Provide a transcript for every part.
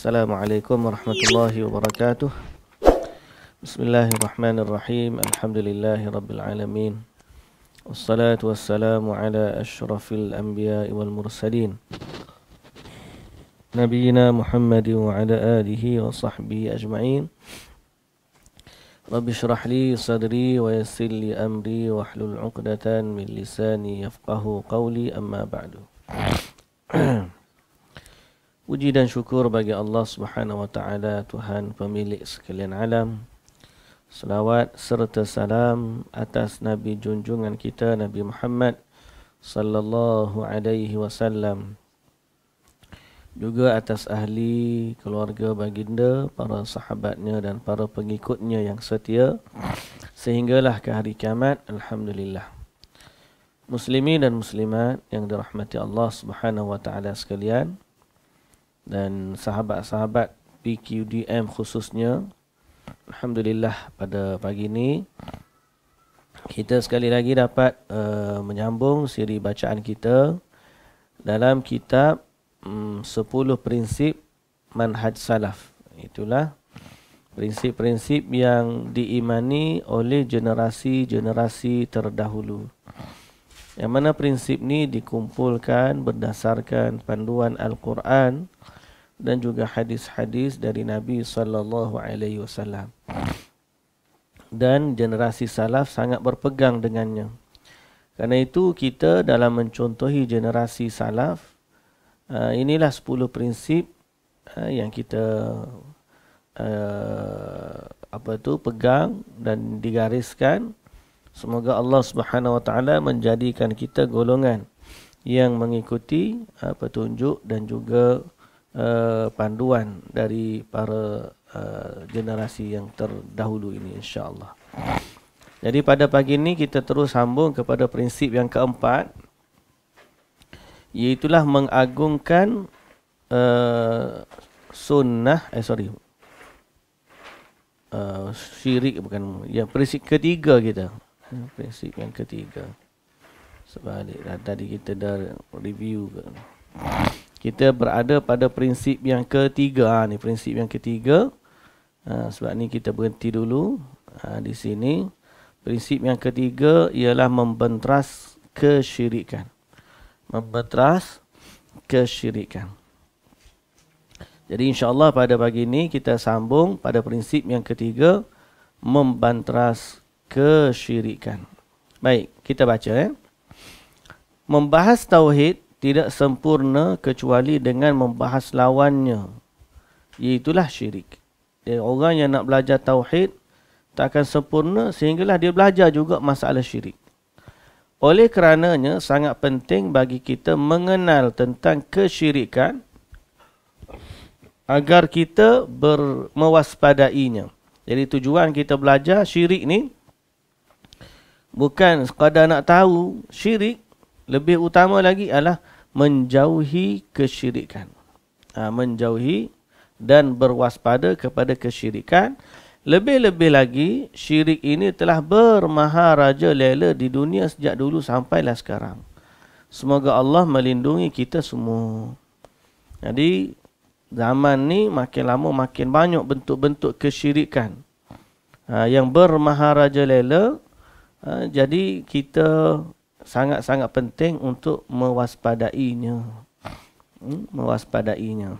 السلام عليكم ورحمة الله وبركاته. بسم الله الرحمن الرحيم. الحمد لله رب العالمين. والصلاة والسلام على أشرف الأنبياء والمرسلين. نبينا محمد وعلى آله وصحبه أجمعين. رب اشرح لي صدري ويسر لي أمري واحلل عقدة من لساني يفقه قولي. أما بعد. Puji dan syukur bagi Allah Subhanahu wa taala Tuhan pemilik sekalian alam. Selawat serta salam atas nabi junjungan kita Nabi Muhammad sallallahu alaihi wasallam. Juga atas ahli, keluarga baginda, para sahabatnya dan para pengikutnya yang setia sehinggalah ke hari kiamat. Alhamdulillah. Muslimin dan muslimat yang dirahmati Allah Subhanahu wa taala sekalian, dan sahabat-sahabat PQDM khususnya Alhamdulillah pada pagi ini kita sekali lagi dapat uh, menyambung siri bacaan kita dalam kitab um, 10 prinsip manhaj salaf. Itulah prinsip-prinsip yang diimani oleh generasi-generasi terdahulu. Yang mana prinsip ni dikumpulkan berdasarkan panduan Al-Quran dan juga hadis-hadis dari Nabi sallallahu alaihi wasallam. Dan generasi salaf sangat berpegang dengannya. Karena itu kita dalam mencontohi generasi salaf uh, inilah 10 prinsip uh, yang kita uh, apa tu pegang dan digariskan semoga Allah Subhanahu wa taala menjadikan kita golongan yang mengikuti petunjuk dan juga uh, panduan dari para uh, generasi yang terdahulu ini insya-Allah. Jadi pada pagi ini kita terus sambung kepada prinsip yang keempat iaitu mengagungkan uh, sunnah eh sorry uh, syirik bukan yang prinsip ketiga kita. Prinsip yang ketiga. Sebalik tadi kita dah review ke kita berada pada prinsip yang ketiga. Ha, ni prinsip yang ketiga. Ha, sebab ni kita berhenti dulu. Ha, di sini. Prinsip yang ketiga ialah membentras kesyirikan. Membentras kesyirikan. Jadi insyaallah pada pagi ini kita sambung pada prinsip yang ketiga membantras kesyirikan. Baik kita baca ya membahas tauhid tidak sempurna kecuali dengan membahas lawannya. Iaitulah syirik. Jadi, orang yang nak belajar tauhid tak akan sempurna sehinggalah dia belajar juga masalah syirik. Oleh kerananya sangat penting bagi kita mengenal tentang kesyirikan agar kita bermewaspadainya. Jadi tujuan kita belajar syirik ni bukan sekadar nak tahu syirik lebih utama lagi adalah menjauhi kesyirikan. Ha, menjauhi dan berwaspada kepada kesyirikan. Lebih-lebih lagi, syirik ini telah bermaharaja lela di dunia sejak dulu sampailah sekarang. Semoga Allah melindungi kita semua. Jadi, zaman ni makin lama makin banyak bentuk-bentuk kesyirikan. Ha, yang bermaharaja lela. Ha, jadi, kita sangat-sangat penting untuk mewaspadainya. Hmm, mewaspadainya.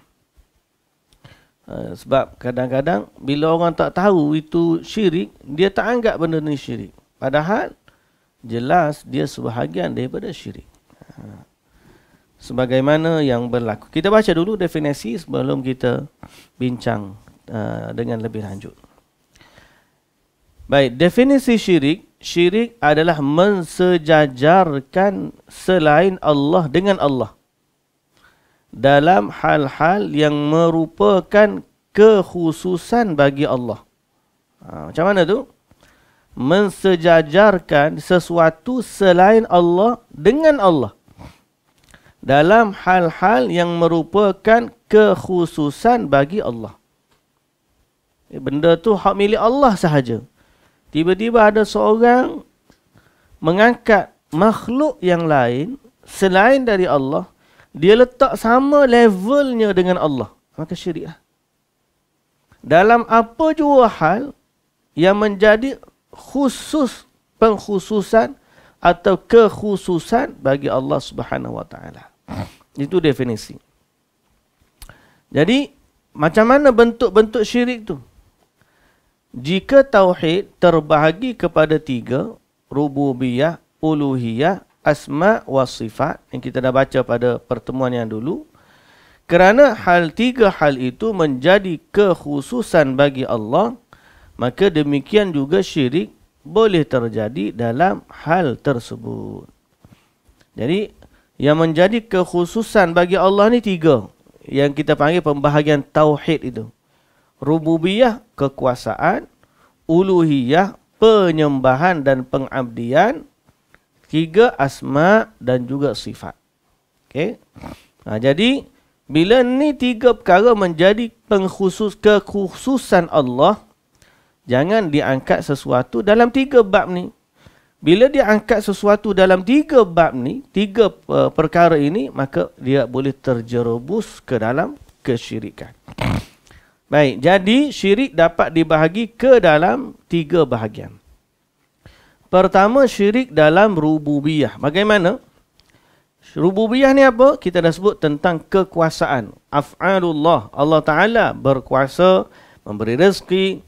Uh, sebab kadang-kadang bila orang tak tahu itu syirik, dia tak anggap benda ni syirik. Padahal jelas dia sebahagian daripada syirik. Uh, sebagaimana yang berlaku. Kita baca dulu definisi sebelum kita bincang uh, dengan lebih lanjut. Baik, definisi syirik syirik adalah mensejajarkan selain Allah dengan Allah dalam hal-hal yang merupakan kekhususan bagi Allah. Ha, macam mana tu? Mensejajarkan sesuatu selain Allah dengan Allah dalam hal-hal yang merupakan kekhususan bagi Allah. Eh, benda tu hak milik Allah sahaja. Tiba-tiba ada seorang mengangkat makhluk yang lain selain dari Allah, dia letak sama levelnya dengan Allah. Maka syirik lah. dalam apa jua hal yang menjadi khusus pengkhususan atau kekhususan bagi Allah Subhanahu Wa Taala. Itu definisi. Jadi macam mana bentuk-bentuk syirik tu? Jika tauhid terbahagi kepada tiga, rububiyah, uluhiyah, asma wa sifat yang kita dah baca pada pertemuan yang dulu, kerana hal tiga hal itu menjadi kekhususan bagi Allah, maka demikian juga syirik boleh terjadi dalam hal tersebut. Jadi, yang menjadi kekhususan bagi Allah ni tiga. Yang kita panggil pembahagian tauhid itu. Rububiyah, kekuasaan. Uluhiyah, penyembahan dan pengabdian. Tiga, asma dan juga sifat. Okay. Nah, jadi, bila ni tiga perkara menjadi pengkhusus kekhususan Allah, jangan diangkat sesuatu dalam tiga bab ni. Bila dia angkat sesuatu dalam tiga bab ni, tiga uh, perkara ini, maka dia boleh terjerobus ke dalam kesyirikan. Baik, jadi syirik dapat dibahagi ke dalam tiga bahagian. Pertama, syirik dalam rububiyah. Bagaimana? Rububiyah ni apa? Kita dah sebut tentang kekuasaan. Af'alullah. Allah Ta'ala berkuasa memberi rezeki,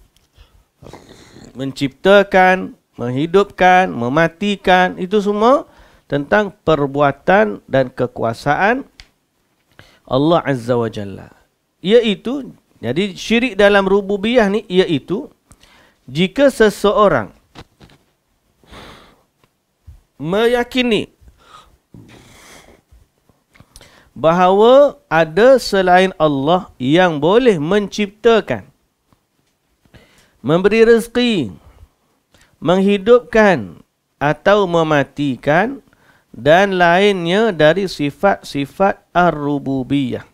menciptakan, menghidupkan, mematikan. Itu semua tentang perbuatan dan kekuasaan Allah Azza wa Jalla. Iaitu, jadi syirik dalam rububiyah ni, iaitu, jika seseorang meyakini bahawa ada selain Allah yang boleh menciptakan, memberi rezeki, menghidupkan atau mematikan dan lainnya dari sifat-sifat ar-rububiyah.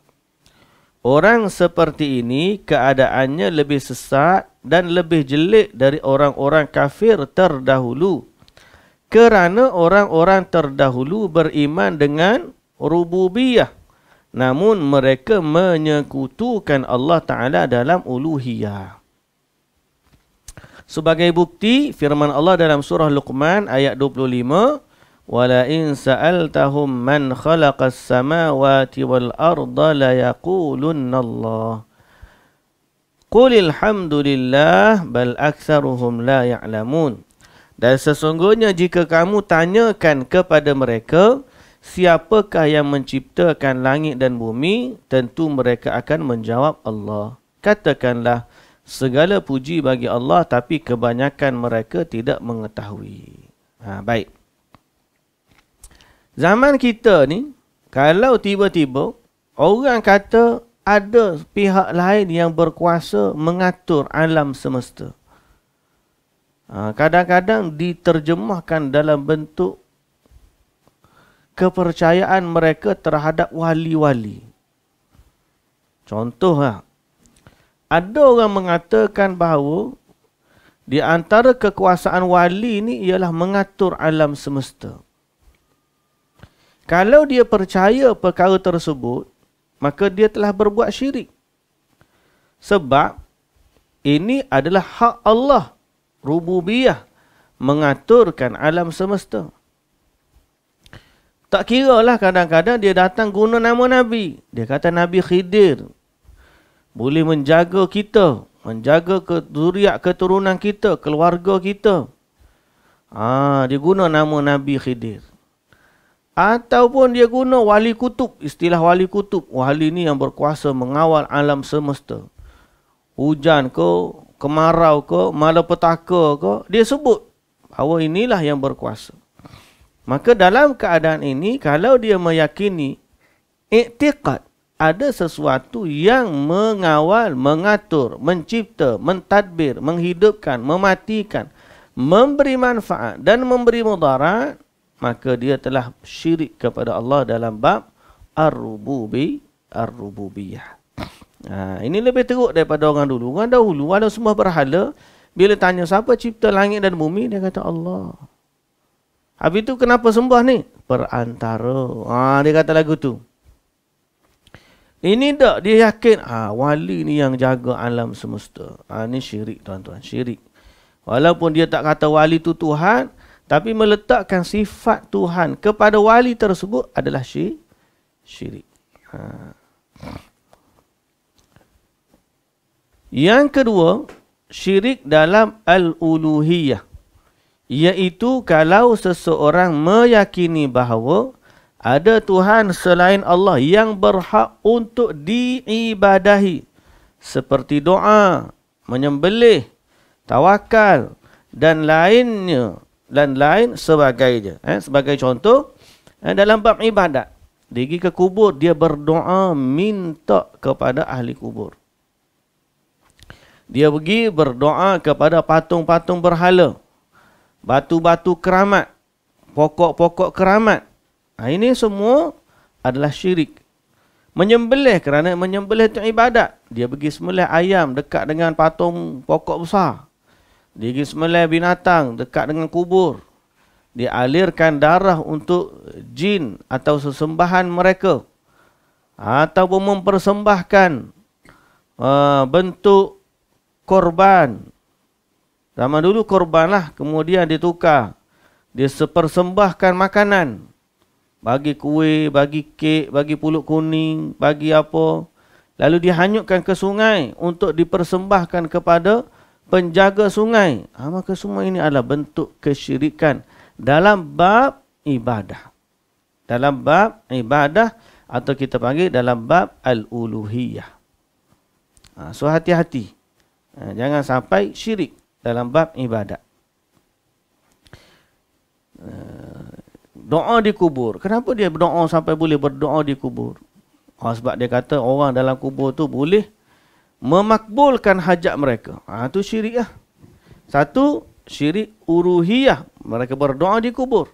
Orang seperti ini keadaannya lebih sesat dan lebih jelek dari orang-orang kafir terdahulu. Kerana orang-orang terdahulu beriman dengan rububiyah. Namun mereka menyekutukan Allah Ta'ala dalam uluhiyah. Sebagai bukti firman Allah dalam surah Luqman ayat 25, "Wala in sa'altahum man khalaqas samawati wal arda la yaqulunna Allah." Qulil hamdulillah bal aktsaruhum la ya'lamun. Dan sesungguhnya jika kamu tanyakan kepada mereka, siapakah yang menciptakan langit dan bumi, tentu mereka akan menjawab Allah. Katakanlah, segala puji bagi Allah tapi kebanyakan mereka tidak mengetahui. Ha, baik. Zaman kita ni, kalau tiba-tiba orang kata ada pihak lain yang berkuasa mengatur alam semesta. Ha, kadang-kadang diterjemahkan dalam bentuk kepercayaan mereka terhadap wali-wali. Contohlah, ada orang mengatakan bahawa di antara kekuasaan wali ini ialah mengatur alam semesta. Kalau dia percaya perkara tersebut, maka dia telah berbuat syirik. Sebab ini adalah hak Allah, rububiyah, mengaturkan alam semesta. Tak kira lah kadang-kadang dia datang guna nama Nabi. Dia kata Nabi Khidir. Boleh menjaga kita. Menjaga zuriat keturunan kita. Keluarga kita. Ah, dia guna nama Nabi Khidir. Ataupun dia guna wali kutub. Istilah wali kutub. Wali ni yang berkuasa mengawal alam semesta. Hujan ke, kemarau ke, malapetaka ke. Dia sebut bahawa inilah yang berkuasa. Maka dalam keadaan ini, kalau dia meyakini iktiqat ada sesuatu yang mengawal, mengatur, mencipta, mentadbir, menghidupkan, mematikan, memberi manfaat dan memberi mudarat, maka dia telah syirik kepada Allah dalam bab ar-rububi, ar-rububiyah. Ha, ini lebih teruk daripada orang dulu. Orang dahulu, walau semua berhala, bila tanya siapa cipta langit dan bumi, dia kata Allah. Habis tu kenapa sembah ni? Perantara. Ha, dia kata lagu tu. Ini tak dia yakin ah wali ni yang jaga alam semesta. Ah ni syirik tuan-tuan, syirik. Walaupun dia tak kata wali tu Tuhan, tapi meletakkan sifat Tuhan kepada wali tersebut adalah syirik. Ha. Yang kedua, syirik dalam al-uluhiyah. Iaitu kalau seseorang meyakini bahawa ada Tuhan selain Allah yang berhak untuk diibadahi. Seperti doa, menyembelih, tawakal dan lainnya dan lain sebagainya. Eh, sebagai contoh, eh, dalam bab ibadat, dia pergi ke kubur, dia berdoa minta kepada ahli kubur. Dia pergi berdoa kepada patung-patung berhala, batu-batu keramat, pokok-pokok keramat. Nah, ini semua adalah syirik. Menyembelih kerana menyembelih itu ibadat. Dia pergi sembelih ayam dekat dengan patung pokok besar. Dia pergi sembelih binatang dekat dengan kubur. Dia alirkan darah untuk jin atau sesembahan mereka. Ataupun mempersembahkan uh, bentuk korban. Zaman dulu korbanlah kemudian ditukar. Dia sepersembahkan makanan. Bagi kuih, bagi kek, bagi pulut kuning, bagi apa. Lalu dihanyutkan ke sungai untuk dipersembahkan kepada penjaga sungai. Ha, maka semua ini adalah bentuk kesyirikan dalam bab ibadah. Dalam bab ibadah atau kita panggil dalam bab al-uluhiyah. Ha, so hati-hati. Ha, jangan sampai syirik dalam bab ibadah. Ha, doa di kubur. Kenapa dia berdoa sampai boleh berdoa di kubur? Ha, sebab dia kata orang dalam kubur tu boleh memakbulkan hajat mereka. Ha, itu syirik lah. Satu, syirik uruhiyah. Mereka berdoa di kubur.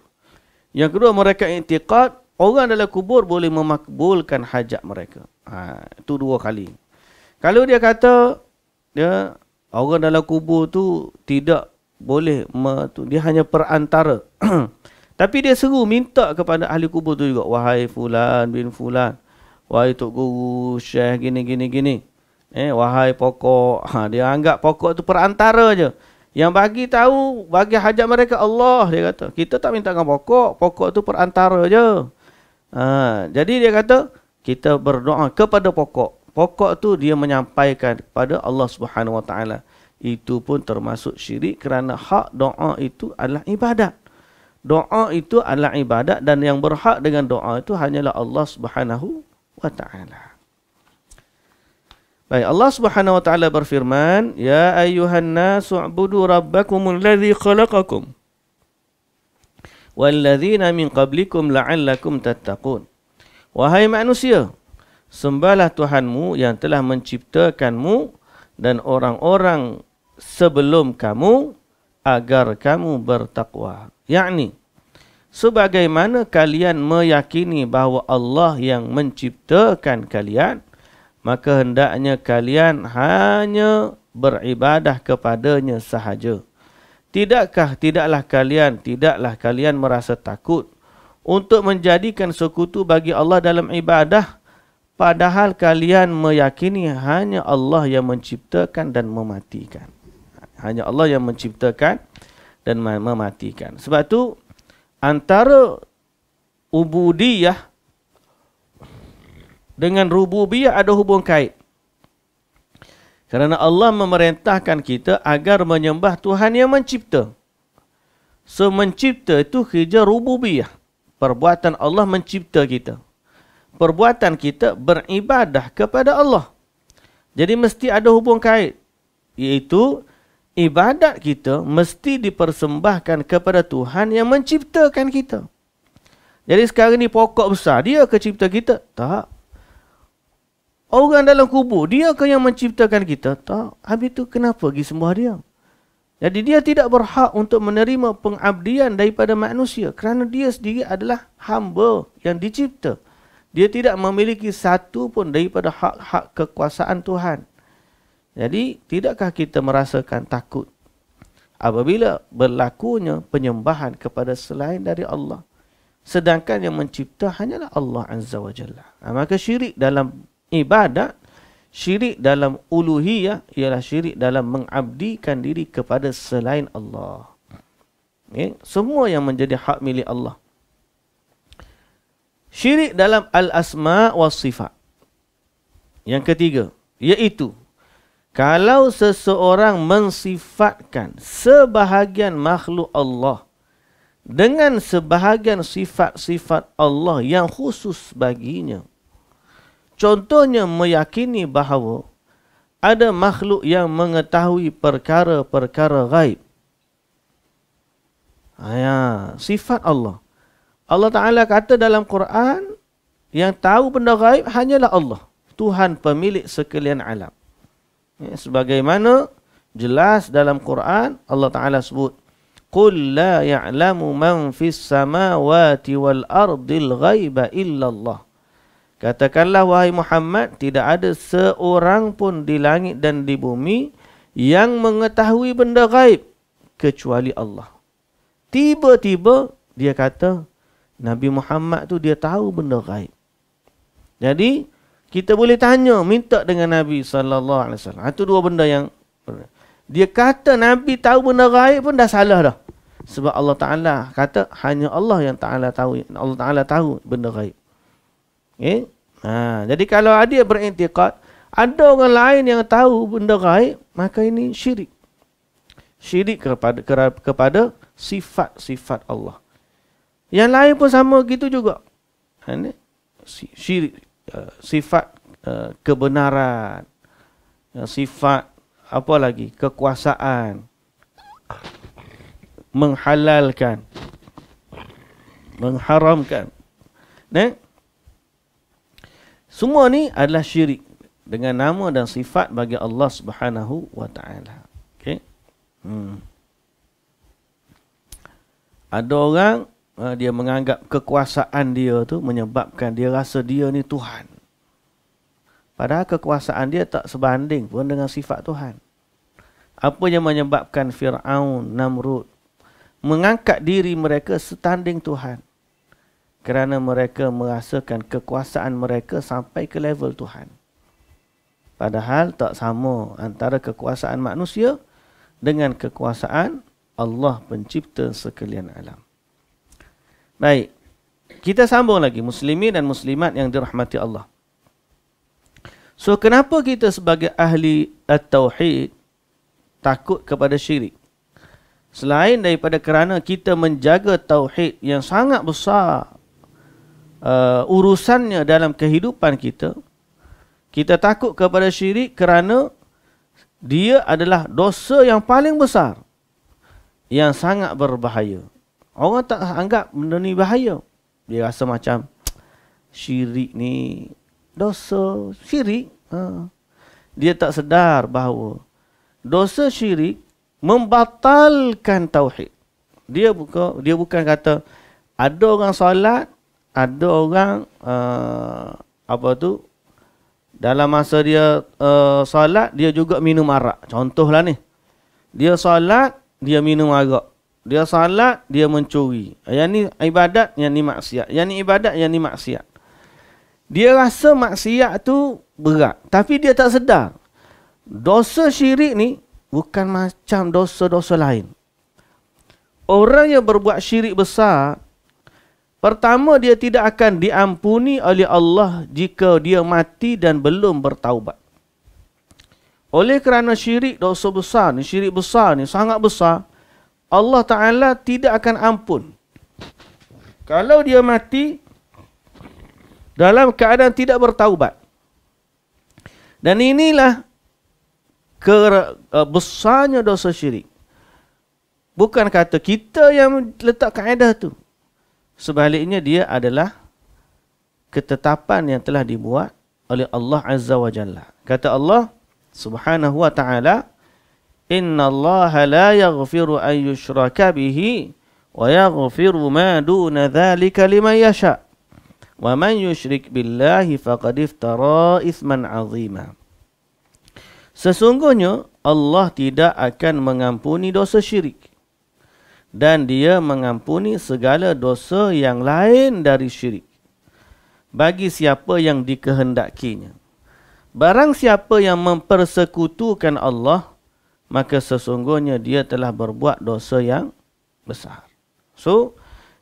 Yang kedua, mereka intiqad. Orang dalam kubur boleh memakbulkan hajat mereka. Ha, itu dua kali. Kalau dia kata, dia orang dalam kubur tu tidak boleh, dia hanya perantara. Tapi dia seru minta kepada ahli kubur tu juga. Wahai fulan bin fulan. Wahai Tok Guru, Syekh, gini, gini, gini. Eh, wahai pokok. Ha, dia anggap pokok tu perantara je. Yang bagi tahu, bagi hajat mereka Allah. Dia kata, kita tak minta dengan pokok. Pokok tu perantara je. Ha, jadi dia kata, kita berdoa kepada pokok. Pokok tu dia menyampaikan kepada Allah Subhanahu Wa Taala. Itu pun termasuk syirik kerana hak doa itu adalah ibadat. Doa itu adalah ibadat dan yang berhak dengan doa itu hanyalah Allah Subhanahu Wa Taala. Baik, Allah Subhanahu wa taala berfirman, "Ya ayyuhan nasu ubudu rabbakumul ladzi khalaqakum wal ladzina min qablikum la'allakum tattaqun." Wahai manusia, sembahlah Tuhanmu yang telah menciptakanmu dan orang-orang sebelum kamu agar kamu bertakwa. Yakni, sebagaimana kalian meyakini bahawa Allah yang menciptakan kalian, maka hendaknya kalian hanya beribadah kepadanya sahaja. Tidakkah tidaklah kalian tidaklah kalian merasa takut untuk menjadikan sekutu bagi Allah dalam ibadah padahal kalian meyakini hanya Allah yang menciptakan dan mematikan. Hanya Allah yang menciptakan dan mematikan. Sebab tu antara ubudiyah dengan rububiyah ada hubung kait. Kerana Allah memerintahkan kita agar menyembah Tuhan yang mencipta. So mencipta itu kerja rububiyah. Perbuatan Allah mencipta kita. Perbuatan kita beribadah kepada Allah. Jadi mesti ada hubung kait. Iaitu ibadat kita mesti dipersembahkan kepada Tuhan yang menciptakan kita. Jadi sekarang ni pokok besar. Dia ke cipta kita? Tak. Orang dalam kubur, dia ke yang menciptakan kita? Tak. Habis itu kenapa pergi sembah dia? Jadi dia tidak berhak untuk menerima pengabdian daripada manusia. Kerana dia sendiri adalah hamba yang dicipta. Dia tidak memiliki satu pun daripada hak-hak kekuasaan Tuhan. Jadi tidakkah kita merasakan takut? Apabila berlakunya penyembahan kepada selain dari Allah. Sedangkan yang mencipta hanyalah Allah Azza wa Jalla. Ha, maka syirik dalam ibadat. Syirik dalam uluhiyah ialah syirik dalam mengabdikan diri kepada selain Allah. Okay. Semua yang menjadi hak milik Allah. Syirik dalam al-asma wa sifat. Yang ketiga, iaitu kalau seseorang mensifatkan sebahagian makhluk Allah dengan sebahagian sifat-sifat Allah yang khusus baginya. Contohnya meyakini bahawa ada makhluk yang mengetahui perkara-perkara gaib. Ya, sifat Allah. Allah Ta'ala kata dalam Quran, yang tahu benda gaib hanyalah Allah. Tuhan pemilik sekalian alam. Ya, sebagaimana jelas dalam Quran Allah Taala sebut Qul la ya'lamu man fis samawati wal ghaiba illa Allah. Katakanlah wahai Muhammad tidak ada seorang pun di langit dan di bumi yang mengetahui benda gaib kecuali Allah. Tiba-tiba dia kata Nabi Muhammad tu dia tahu benda gaib. Jadi kita boleh tanya, minta dengan Nabi sallallahu alaihi wasallam. Itu dua benda yang dia kata Nabi tahu benda gaib pun dah salah dah. Sebab Allah Taala kata hanya Allah yang Taala tahu, Allah Taala tahu benda gaib. Okay? Ha, jadi kalau ada berintikad ada orang lain yang tahu benda gaib, maka ini syirik. Syirik kepada kepada sifat-sifat Allah. Yang lain pun sama gitu juga. Ha, syirik Uh, sifat uh, kebenaran, uh, sifat apa lagi kekuasaan, menghalalkan, mengharamkan. Ne? Semua ni adalah syirik dengan nama dan sifat bagi Allah Subhanahu wa taala. Okey. Hmm. Ada orang Ha, dia menganggap kekuasaan dia tu menyebabkan dia rasa dia ni Tuhan. Padahal kekuasaan dia tak sebanding pun dengan sifat Tuhan. Apa yang menyebabkan Fir'aun, Namrud mengangkat diri mereka setanding Tuhan. Kerana mereka merasakan kekuasaan mereka sampai ke level Tuhan. Padahal tak sama antara kekuasaan manusia dengan kekuasaan Allah pencipta sekalian alam. Baik. Kita sambung lagi muslimin dan muslimat yang dirahmati Allah. So kenapa kita sebagai ahli at-tauhid takut kepada syirik? Selain daripada kerana kita menjaga tauhid yang sangat besar uh, urusannya dalam kehidupan kita, kita takut kepada syirik kerana dia adalah dosa yang paling besar yang sangat berbahaya. Orang tak anggap benda ni bahaya. Dia rasa macam syirik ni dosa syirik. Ha. Dia tak sedar bahawa dosa syirik membatalkan tauhid. Dia buka dia bukan kata ada orang solat, ada orang uh, apa tu dalam masa dia uh, solat dia juga minum arak. Contohlah ni. Dia solat, dia minum arak. Dia salat, dia mencuri. Yang ni ibadat, yang ni maksiat. Yang ni ibadat, yang ni maksiat. Dia rasa maksiat tu berat. Tapi dia tak sedar. Dosa syirik ni bukan macam dosa-dosa lain. Orang yang berbuat syirik besar, pertama dia tidak akan diampuni oleh Allah jika dia mati dan belum bertaubat. Oleh kerana syirik dosa besar ni, syirik besar ni sangat besar, Allah Ta'ala tidak akan ampun. Kalau dia mati dalam keadaan tidak bertaubat. Dan inilah ke, uh, besarnya dosa syirik. Bukan kata kita yang letak kaedah tu. Sebaliknya dia adalah ketetapan yang telah dibuat oleh Allah Azza wa Jalla. Kata Allah Subhanahu wa Ta'ala, Inna Allah la yaghfiru an yushraka bihi wa yaghfiru ma duna dhalika liman yasha. Wa man yushrik billahi faqad iftara ithman azima. Sesungguhnya Allah tidak akan mengampuni dosa syirik dan dia mengampuni segala dosa yang lain dari syirik bagi siapa yang dikehendakinya. Barang siapa yang mempersekutukan Allah, maka sesungguhnya dia telah berbuat dosa yang besar. So,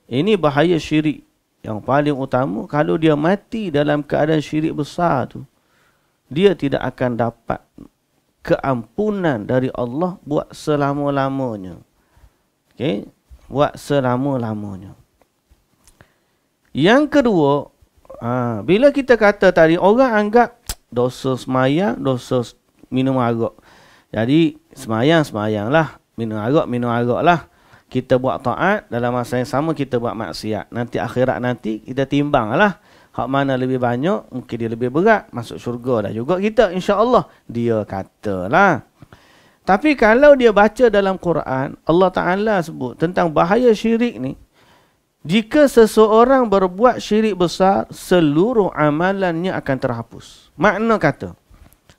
ini bahaya syirik yang paling utama. Kalau dia mati dalam keadaan syirik besar tu, dia tidak akan dapat keampunan dari Allah buat selama-lamanya. Okay? Buat selama-lamanya. Yang kedua, ha, bila kita kata tadi, orang anggap dosa semayang, dosa minum arak. Jadi semayang, semayang lah. Minum arak, minum arak lah. Kita buat taat, dalam masa yang sama kita buat maksiat. Nanti akhirat nanti kita timbang lah. Hak mana lebih banyak, mungkin dia lebih berat. Masuk syurga dah juga kita, insya Allah Dia katalah. Tapi kalau dia baca dalam Quran, Allah Ta'ala sebut tentang bahaya syirik ni. Jika seseorang berbuat syirik besar, seluruh amalannya akan terhapus. Makna kata,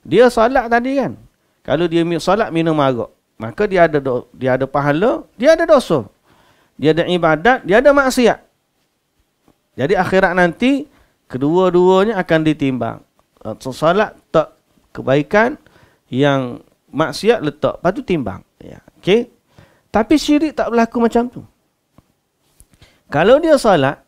dia salat tadi kan. Kalau dia salat minum arak, maka dia ada dia ada pahala, dia ada dosa. Dia ada ibadat, dia ada maksiat. Jadi akhirat nanti kedua-duanya akan ditimbang. Salat tak kebaikan yang maksiat letak, lepas tu timbang. Ya, okay? Tapi syirik tak berlaku macam tu. Kalau dia salat,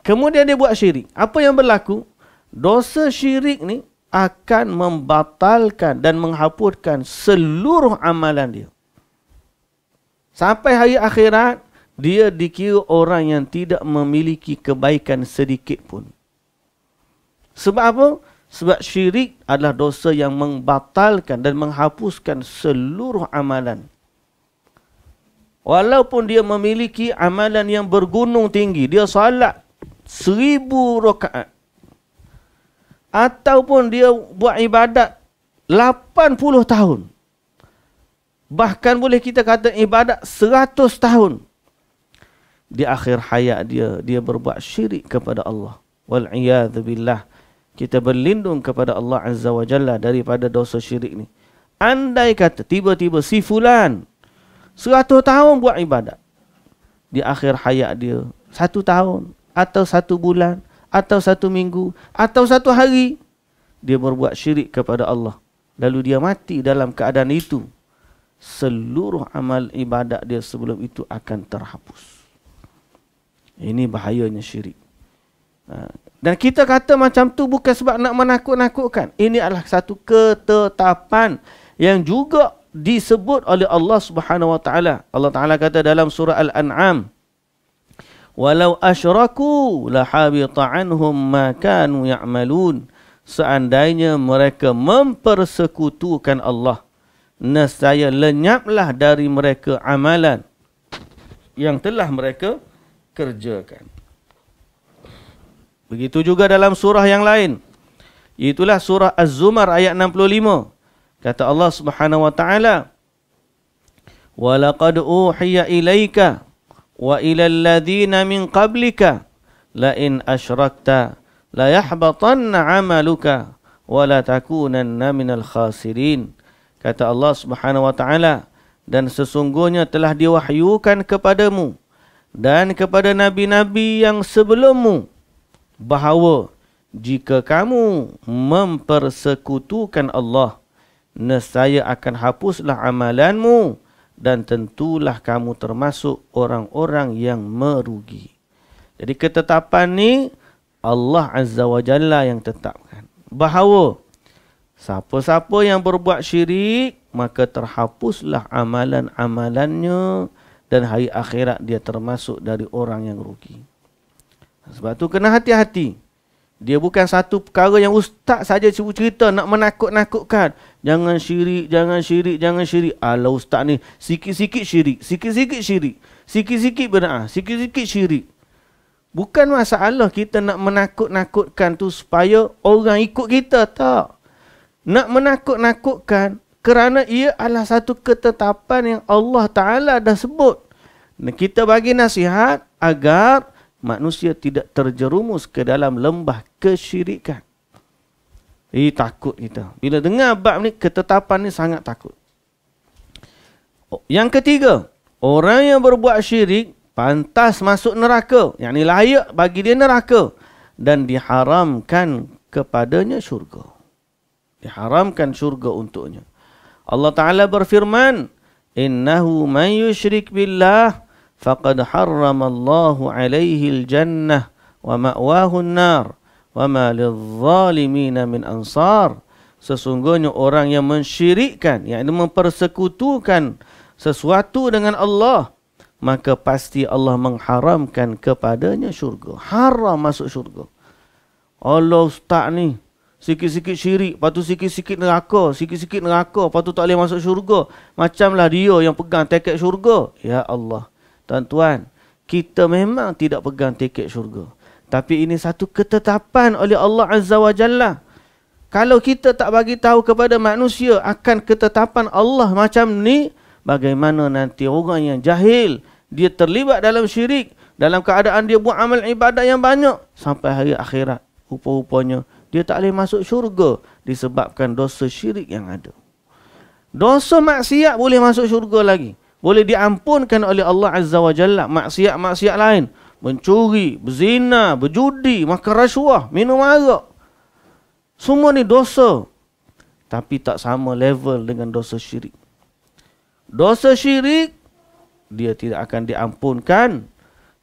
kemudian dia buat syirik. Apa yang berlaku? Dosa syirik ni akan membatalkan dan menghapuskan seluruh amalan dia. Sampai hari akhirat, dia dikira orang yang tidak memiliki kebaikan sedikit pun. Sebab apa? Sebab syirik adalah dosa yang membatalkan dan menghapuskan seluruh amalan. Walaupun dia memiliki amalan yang bergunung tinggi. Dia salat seribu rakaat. Ataupun dia buat ibadat 80 tahun. Bahkan boleh kita kata ibadat 100 tahun. Di akhir hayat dia, dia berbuat syirik kepada Allah. Wal'iyadzubillah. Kita berlindung kepada Allah Azza wa Jalla daripada dosa syirik ni. Andai kata tiba-tiba si fulan Seratus tahun buat ibadat. Di akhir hayat dia. Satu tahun. Atau satu bulan. Atau satu minggu. Atau satu hari. Dia berbuat syirik kepada Allah. Lalu dia mati dalam keadaan itu. Seluruh amal ibadat dia sebelum itu akan terhapus. Ini bahayanya syirik. Ha. Dan kita kata macam tu bukan sebab nak menakut-nakutkan. Ini adalah satu ketetapan yang juga disebut oleh Allah Subhanahu wa taala. Allah taala kata dalam surah Al-An'am, "Walau asyraku la habita anhum ma kanu ya'malun." Seandainya mereka mempersekutukan Allah, nescaya lenyaplah dari mereka amalan yang telah mereka kerjakan. Begitu juga dalam surah yang lain. Itulah surah Az-Zumar ayat 65. Kata Allah Subhanahu wa taala, "Wa laqad uhiya ilaika wa ila alladhina min qablika la in asyrakta la yahbatanna 'amaluka wa la takunanna minal khasirin." Kata Allah Subhanahu wa taala, dan sesungguhnya telah diwahyukan kepadamu dan kepada nabi-nabi yang sebelummu bahawa jika kamu mempersekutukan Allah nescaya akan hapuslah amalanmu dan tentulah kamu termasuk orang-orang yang merugi. Jadi ketetapan ni Allah Azza wa Jalla yang tetapkan. Bahawa siapa-siapa yang berbuat syirik maka terhapuslah amalan-amalannya dan hari akhirat dia termasuk dari orang yang rugi. Sebab tu kena hati-hati. Dia bukan satu perkara yang ustaz saja cuba cerita nak menakut-nakutkan. Jangan syirik, jangan syirik, jangan syirik. Alah ustaz ni sikit-sikit syirik, sikit-sikit syirik. Sikit-sikit berdoa, sikit-sikit syirik. Bukan masalah kita nak menakut-nakutkan tu supaya orang ikut kita. Tak. Nak menakut-nakutkan kerana ia adalah satu ketetapan yang Allah Ta'ala dah sebut. Kita bagi nasihat agar manusia tidak terjerumus ke dalam lembah kesyirikan. Eh takut kita. Bila dengar bab ni ketetapan ni sangat takut. Yang ketiga, orang yang berbuat syirik pantas masuk neraka. Yang ni layak bagi dia neraka dan diharamkan kepadanya syurga. Diharamkan syurga untuknya. Allah Ta'ala berfirman, Innahu man yushrik billah, al-jannah, wa ma'wahu nar, wa ma lil-zalimina min ansar. Sesungguhnya orang yang mensyirikkan, yang mempersekutukan sesuatu dengan Allah, maka pasti Allah mengharamkan kepadanya syurga. Haram masuk syurga. Allah ustaz ni, sikit-sikit syirik, lepas tu sikit-sikit neraka, sikit-sikit neraka, lepas tu tak boleh masuk syurga. Macamlah dia yang pegang tiket syurga. Ya Allah. Tuan-tuan, kita memang tidak pegang tiket syurga. Tapi ini satu ketetapan oleh Allah Azza wa Jalla. Kalau kita tak bagi tahu kepada manusia akan ketetapan Allah macam ni, bagaimana nanti orang yang jahil, dia terlibat dalam syirik, dalam keadaan dia buat amal ibadat yang banyak, sampai hari akhirat, rupa-rupanya, dia tak boleh masuk syurga disebabkan dosa syirik yang ada. Dosa maksiat boleh masuk syurga lagi. Boleh diampunkan oleh Allah Azza wa Jalla. Maksiat-maksiat lain. Mencuri, berzina, berjudi, makan rasuah, minum arak. Semua ni dosa. Tapi tak sama level dengan dosa syirik. Dosa syirik, dia tidak akan diampunkan.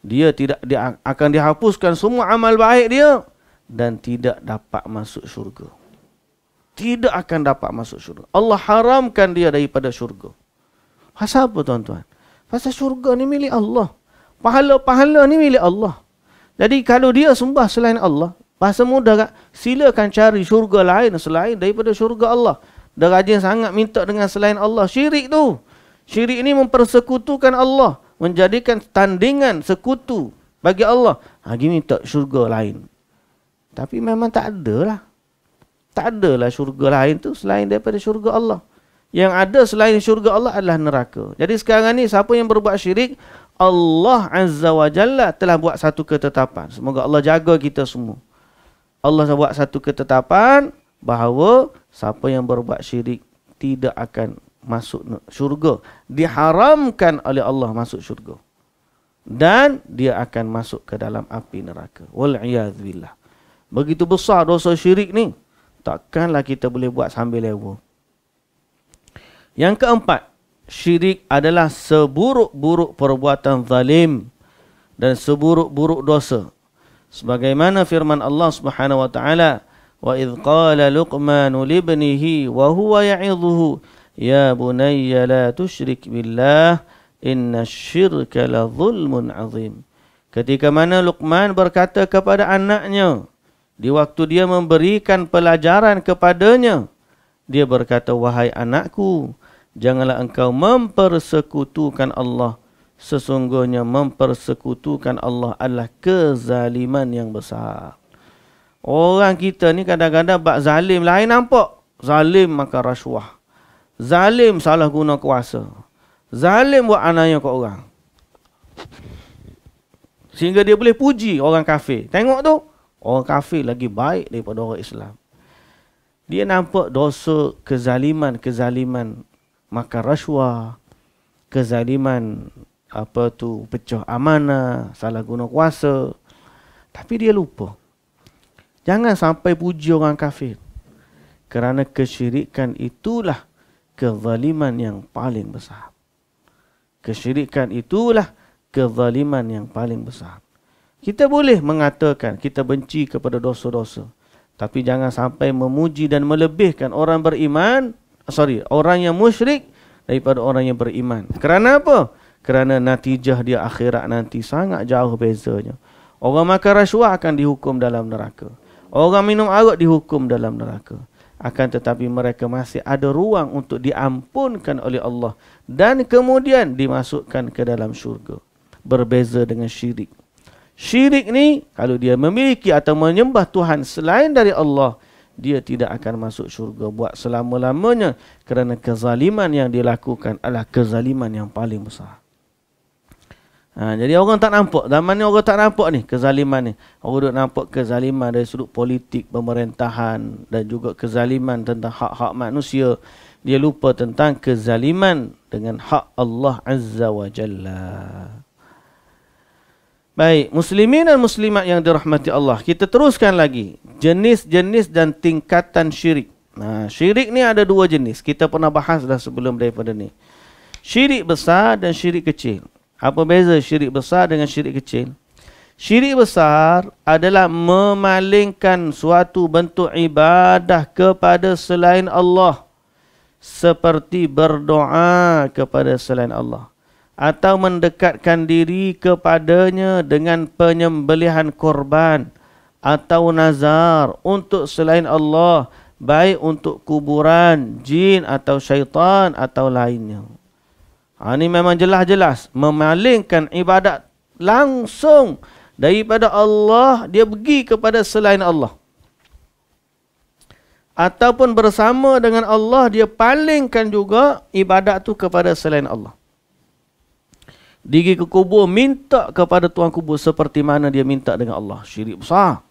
Dia tidak dia akan dihapuskan semua amal baik dia dan tidak dapat masuk syurga. Tidak akan dapat masuk syurga. Allah haramkan dia daripada syurga. Pasal apa tuan-tuan? Pasal syurga ni milik Allah. Pahala-pahala ni milik Allah. Jadi kalau dia sembah selain Allah, bahasa mudah tak? Silakan cari syurga lain selain daripada syurga Allah. Dia rajin sangat minta dengan selain Allah. Syirik tu. Syirik ini mempersekutukan Allah. Menjadikan tandingan sekutu bagi Allah. Lagi minta syurga lain. Tapi memang tak ada lah. Tak ada lah syurga lain tu selain daripada syurga Allah. Yang ada selain syurga Allah adalah neraka. Jadi sekarang ni siapa yang berbuat syirik, Allah Azza wa Jalla telah buat satu ketetapan. Semoga Allah jaga kita semua. Allah buat satu ketetapan bahawa siapa yang berbuat syirik tidak akan masuk syurga. Diharamkan oleh Allah masuk syurga. Dan dia akan masuk ke dalam api neraka. Wal'iyadzubillah. Begitu besar dosa syirik ni. Takkanlah kita boleh buat sambil lewa. Yang keempat. Syirik adalah seburuk-buruk perbuatan zalim. Dan seburuk-buruk dosa. Sebagaimana firman Allah subhanahu wa ta'ala. Wa idh qala luqmanu libnihi wa huwa ya'idhuhu. Ya bunayya la tushrik billah. Inna syirka la zulmun azim. Ketika mana Luqman berkata kepada anaknya, di waktu dia memberikan pelajaran kepadanya, dia berkata, Wahai anakku, janganlah engkau mempersekutukan Allah. Sesungguhnya mempersekutukan Allah adalah kezaliman yang besar. Orang kita ni kadang-kadang bak zalim lain nampak. Zalim makan rasuah. Zalim salah guna kuasa. Zalim buat anaknya ke orang. Sehingga dia boleh puji orang kafir. Tengok tu. Orang kafir lagi baik daripada orang Islam. Dia nampak dosa kezaliman-kezaliman makan rasuah, kezaliman apa tu pecah amanah, salah guna kuasa. Tapi dia lupa. Jangan sampai puji orang kafir. Kerana kesyirikan itulah kezaliman yang paling besar. Kesyirikan itulah kezaliman yang paling besar. Kita boleh mengatakan kita benci kepada dosa-dosa. Tapi jangan sampai memuji dan melebihkan orang beriman. Sorry, orang yang musyrik daripada orang yang beriman. Kerana apa? Kerana natijah dia akhirat nanti sangat jauh bezanya. Orang makan rasuah akan dihukum dalam neraka. Orang minum arak dihukum dalam neraka. Akan tetapi mereka masih ada ruang untuk diampunkan oleh Allah. Dan kemudian dimasukkan ke dalam syurga. Berbeza dengan syirik. Syirik ni kalau dia memiliki atau menyembah Tuhan selain dari Allah, dia tidak akan masuk syurga buat selama-lamanya kerana kezaliman yang dilakukan adalah kezaliman yang paling besar. Ha, jadi orang tak nampak. Zaman ni orang tak nampak ni kezaliman ni. Orang duk nampak kezaliman dari sudut politik, pemerintahan dan juga kezaliman tentang hak-hak manusia. Dia lupa tentang kezaliman dengan hak Allah Azza wa Jalla. Baik, muslimin dan muslimat yang dirahmati Allah. Kita teruskan lagi. Jenis-jenis dan tingkatan syirik. Nah, syirik ni ada dua jenis. Kita pernah bahas dah sebelum daripada ni. Syirik besar dan syirik kecil. Apa beza syirik besar dengan syirik kecil? Syirik besar adalah memalingkan suatu bentuk ibadah kepada selain Allah. Seperti berdoa kepada selain Allah. Atau mendekatkan diri kepadanya dengan penyembelihan korban. Atau nazar untuk selain Allah baik untuk kuburan, jin atau syaitan atau lainnya. Ha, ini memang jelas-jelas memalingkan ibadat langsung daripada Allah dia pergi kepada selain Allah. Ataupun bersama dengan Allah dia palingkan juga ibadat tu kepada selain Allah. Digi ke kubur minta kepada tuan kubur seperti mana dia minta dengan Allah. Syirik besar.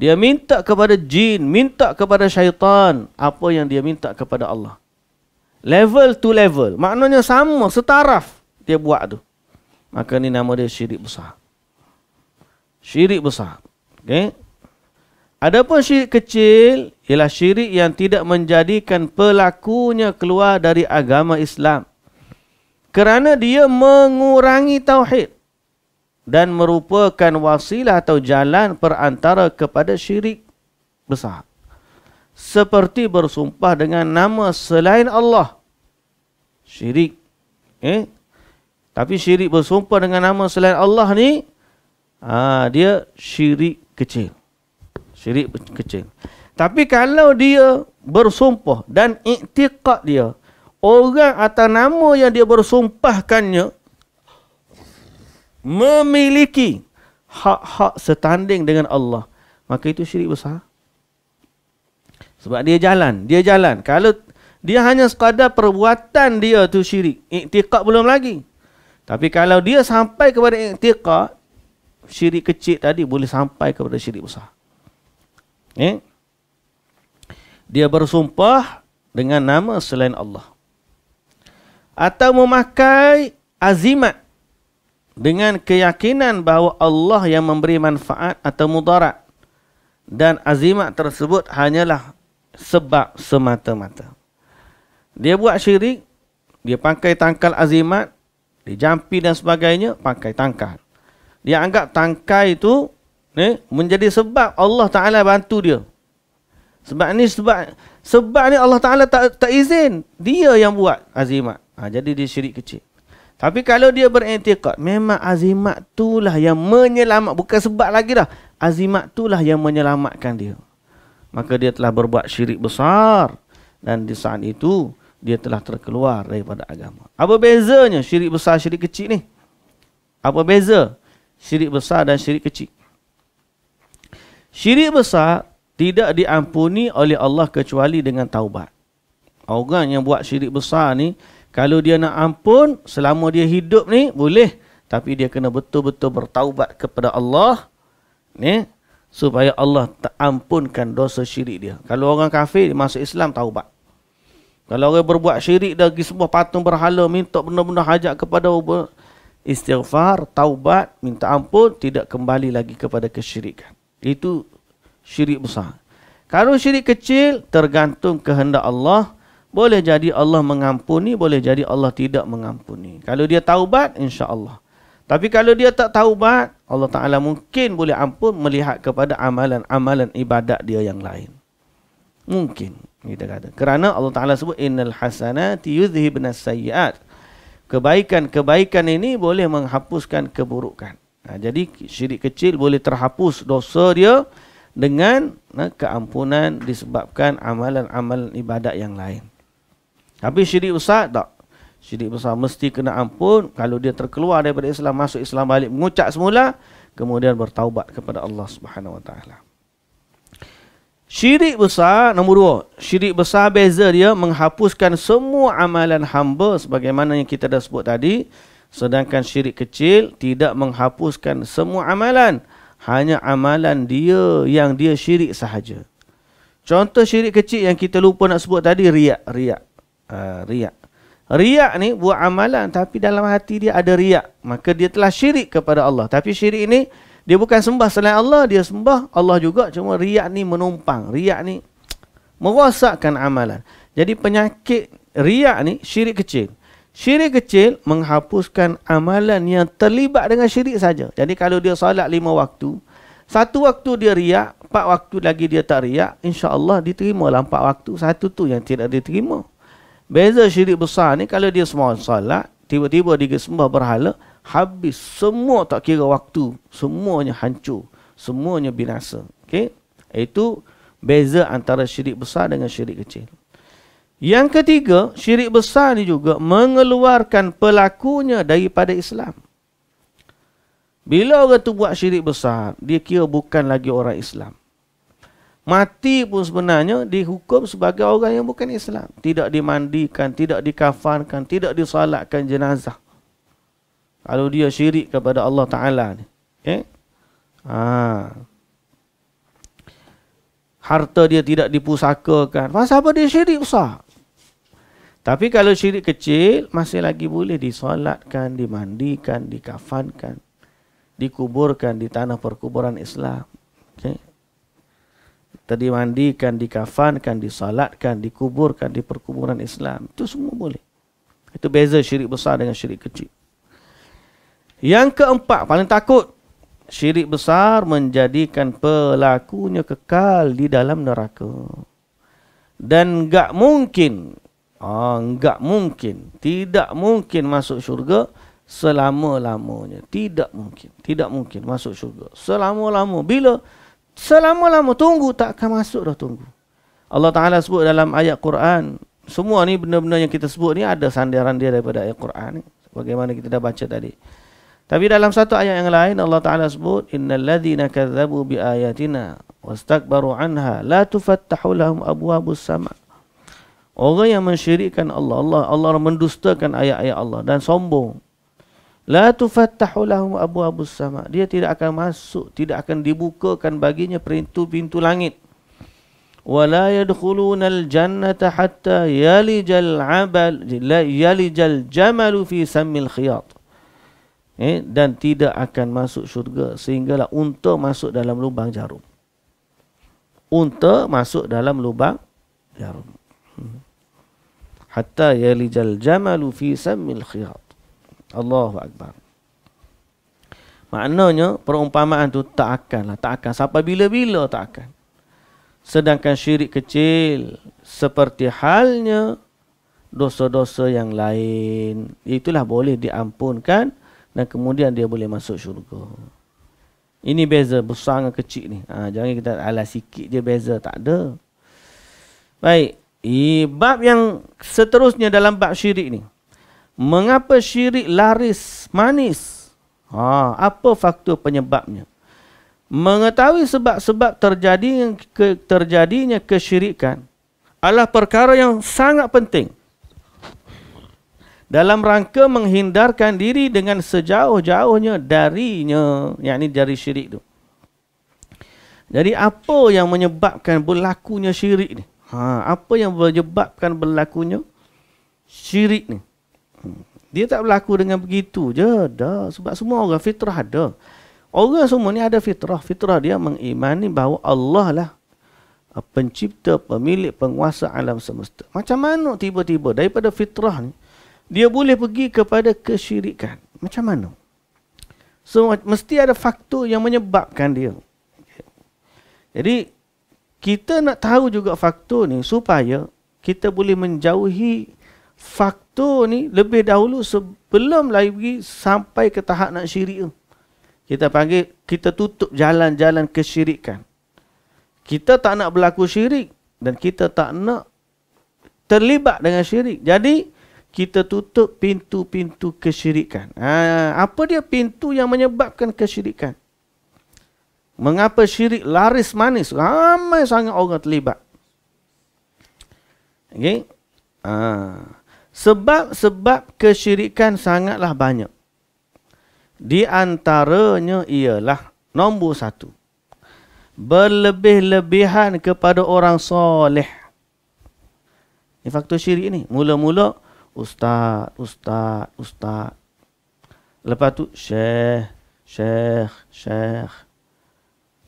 Dia minta kepada jin, minta kepada syaitan apa yang dia minta kepada Allah. Level to level. Maknanya sama, setaraf dia buat tu. Maka ni nama dia syirik besar. Syirik besar. Okay. Adapun syirik kecil ialah syirik yang tidak menjadikan pelakunya keluar dari agama Islam. Kerana dia mengurangi tauhid dan merupakan wasilah atau jalan perantara kepada syirik besar. Seperti bersumpah dengan nama selain Allah. Syirik. Eh? Tapi syirik bersumpah dengan nama selain Allah ni, ah dia syirik kecil. Syirik kecil. Tapi kalau dia bersumpah dan iktiqat dia, orang atau nama yang dia bersumpahkannya, memiliki hak-hak setanding dengan Allah, maka itu syirik besar. Sebab dia jalan, dia jalan. Kalau dia hanya sekadar perbuatan dia tu syirik, iktiqad belum lagi. Tapi kalau dia sampai kepada iktiqad, syirik kecil tadi boleh sampai kepada syirik besar. Eh? Dia bersumpah dengan nama selain Allah. Atau memakai azimat dengan keyakinan bahawa Allah yang memberi manfaat atau mudarat dan azimat tersebut hanyalah sebab semata-mata. Dia buat syirik, dia pakai tangkal azimat, dia jampi dan sebagainya, pakai tangkal. Dia anggap tangkai itu ni menjadi sebab Allah Taala bantu dia. Sebab ni sebab sebab ni Allah Taala tak tak izin dia yang buat azimat. Ha, jadi dia syirik kecil. Tapi kalau dia beriktikad, memang azimat itulah yang menyelamat. Bukan sebab lagi dah. Azimat itulah yang menyelamatkan dia. Maka dia telah berbuat syirik besar. Dan di saat itu, dia telah terkeluar daripada agama. Apa bezanya syirik besar, syirik kecil ni? Apa beza syirik besar dan syirik kecil? Syirik besar tidak diampuni oleh Allah kecuali dengan taubat. Orang yang buat syirik besar ni, kalau dia nak ampun selama dia hidup ni boleh tapi dia kena betul-betul bertaubat kepada Allah ni supaya Allah ampunkan dosa syirik dia. Kalau orang kafir masuk Islam taubat. Kalau orang berbuat syirik dah pergi sebuah patung berhala minta benda-benda hajat kepada istighfar, taubat, minta ampun tidak kembali lagi kepada kesyirikan. Itu syirik besar. Kalau syirik kecil tergantung kehendak Allah boleh jadi Allah mengampuni, boleh jadi Allah tidak mengampuni. Kalau dia taubat, insya Allah. Tapi kalau dia tak taubat, Allah Ta'ala mungkin boleh ampun melihat kepada amalan-amalan ibadat dia yang lain. Mungkin. Kita kata. Kerana Allah Ta'ala sebut, Innal hasanati yudhibna sayyiat. Kebaikan-kebaikan ini boleh menghapuskan keburukan. Nah, jadi syirik kecil boleh terhapus dosa dia dengan nah, keampunan disebabkan amalan-amalan ibadat yang lain. Tapi syirik besar tak. Syirik besar mesti kena ampun. Kalau dia terkeluar daripada Islam, masuk Islam balik, mengucap semula. Kemudian bertaubat kepada Allah Subhanahu Wa Taala. Syirik besar, nombor dua. Syirik besar beza dia menghapuskan semua amalan hamba sebagaimana yang kita dah sebut tadi. Sedangkan syirik kecil tidak menghapuskan semua amalan. Hanya amalan dia yang dia syirik sahaja. Contoh syirik kecil yang kita lupa nak sebut tadi, riak. riak uh, riak. Riak ni buat amalan tapi dalam hati dia ada riak. Maka dia telah syirik kepada Allah. Tapi syirik ni dia bukan sembah selain Allah, dia sembah Allah juga. Cuma riak ni menumpang. Riak ni merosakkan amalan. Jadi penyakit riak ni syirik kecil. Syirik kecil menghapuskan amalan yang terlibat dengan syirik saja. Jadi kalau dia solat lima waktu, satu waktu dia riak, empat waktu lagi dia tak riak, insya-Allah diterima lah empat waktu, satu tu yang tidak diterima. Beza syirik besar ni kalau dia semua solat, tiba-tiba dia sembah berhala, habis semua tak kira waktu, semuanya hancur, semuanya binasa. Okey? Itu beza antara syirik besar dengan syirik kecil. Yang ketiga, syirik besar ni juga mengeluarkan pelakunya daripada Islam. Bila orang tu buat syirik besar, dia kira bukan lagi orang Islam. Mati pun sebenarnya dihukum sebagai orang yang bukan Islam. Tidak dimandikan, tidak dikafankan, tidak disalatkan jenazah. Kalau dia syirik kepada Allah Ta'ala ni. Okay? Ha. Harta dia tidak dipusakakan. Masa apa dia syirik besar? Tapi kalau syirik kecil, masih lagi boleh disolatkan, dimandikan, dikafankan, dikuburkan di tanah perkuburan Islam. Okay. Tadi mandikan, dikafankan, disolatkan, dikuburkan di perkuburan Islam. Itu semua boleh. Itu beza syirik besar dengan syirik kecil. Yang keempat, paling takut. Syirik besar menjadikan pelakunya kekal di dalam neraka. Dan enggak mungkin Ah, enggak mungkin. Tidak mungkin masuk syurga selama-lamanya. Tidak mungkin. Tidak mungkin masuk syurga. Selama-lama. Bila? Selama-lama. Tunggu tak akan masuk dah tunggu. Allah Ta'ala sebut dalam ayat Quran. Semua ni benda-benda yang kita sebut ni ada sandaran dia daripada ayat Quran ni. Bagaimana kita dah baca tadi. Tapi dalam satu ayat yang lain Allah Ta'ala sebut. Innal ladhina kadzabu bi ayatina. Wastakbaru anha. La tufattahu lahum abu abu sama' Orang yang mensyirikkan Allah, Allah Allah mendustakan ayat-ayat Allah dan sombong. La tufattahu lahum abwabus sama. Dia tidak akan masuk, tidak akan dibukakan baginya pintu-pintu langit. Wala yadkhuluna al-jannata hatta yalijal abal yalijal jamalu fi samil khiyat. Eh, dan tidak akan masuk syurga sehinggalah unta masuk dalam lubang jarum. Unta masuk dalam lubang jarum. Hmm hatta yalijal jamalu fi sammil khiyat. Allahu akbar. Maknanya perumpamaan tu tak akan lah, tak akan sampai bila-bila tak akan. Sedangkan syirik kecil seperti halnya dosa-dosa yang lain, itulah boleh diampunkan dan kemudian dia boleh masuk syurga. Ini beza besar dengan kecil ni. Ha, jangan kita ala sikit je beza, tak ada. Baik, I, bab yang seterusnya dalam bab syirik ni. Mengapa syirik laris manis? Ha, apa faktor penyebabnya? Mengetahui sebab-sebab terjadi ke, terjadinya kesyirikan adalah perkara yang sangat penting dalam rangka menghindarkan diri dengan sejauh-jauhnya darinya, yakni dari syirik tu. Jadi apa yang menyebabkan berlakunya syirik ni? Ha, apa yang menyebabkan berlakunya syirik ni? Dia tak berlaku dengan begitu je. Dah. Sebab semua orang fitrah ada. Orang semua ni ada fitrah. Fitrah dia mengimani bahawa Allah lah pencipta, pemilik, penguasa alam semesta. Macam mana tiba-tiba daripada fitrah ni, dia boleh pergi kepada kesyirikan? Macam mana? So, mesti ada faktor yang menyebabkan dia. Jadi, kita nak tahu juga faktor ni supaya kita boleh menjauhi faktor ni lebih dahulu sebelum lagi sampai ke tahap nak syirik tu. Kita panggil, kita tutup jalan-jalan kesyirikan. Kita tak nak berlaku syirik dan kita tak nak terlibat dengan syirik. Jadi, kita tutup pintu-pintu kesyirikan. Ha, apa dia pintu yang menyebabkan kesyirikan? Mengapa syirik laris manis? Ramai sangat orang terlibat. Okay? Ha. Sebab-sebab kesyirikan sangatlah banyak. Di antaranya ialah nombor satu. Berlebih-lebihan kepada orang soleh. Ini faktor syirik ni. Mula-mula, ustaz, ustaz, ustaz. Lepas tu, syekh, syekh, syekh.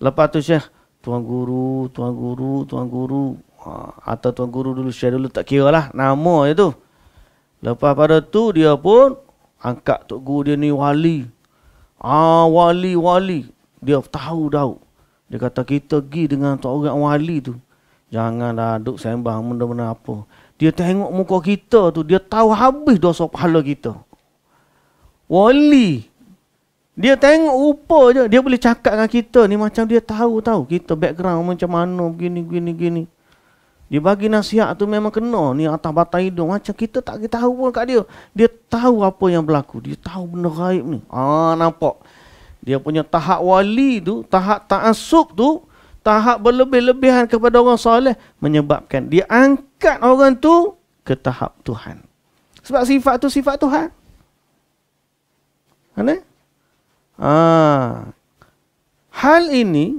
Lepas tu Syekh, tuan guru, tuan guru, tuan guru. Ha, atau tuan guru dulu share dulu tak kira lah nama je tu. Lepas pada tu dia pun angkat tok guru dia ni wali. Ah wali wali. Dia tahu tahu. Dia kata kita pergi dengan tok orang wali tu. Janganlah duk sembang benda-benda apa. Dia tengok muka kita tu, dia tahu habis dosa pahala kita. Wali. Dia tengok rupa je, dia boleh cakap dengan kita ni macam dia tahu tahu kita background macam mana begini gini gini. Dia bagi nasihat tu memang kena ni atas batang hidung macam kita tak kita tahu pun kat dia. Dia tahu apa yang berlaku, dia tahu benda gaib ni. Ah nampak. Dia punya tahap wali tu, tahap ta'assub tu, tahap berlebih-lebihan kepada orang soleh menyebabkan dia angkat orang tu ke tahap Tuhan. Sebab sifat tu sifat Tuhan. Mana? Ah. Hal ini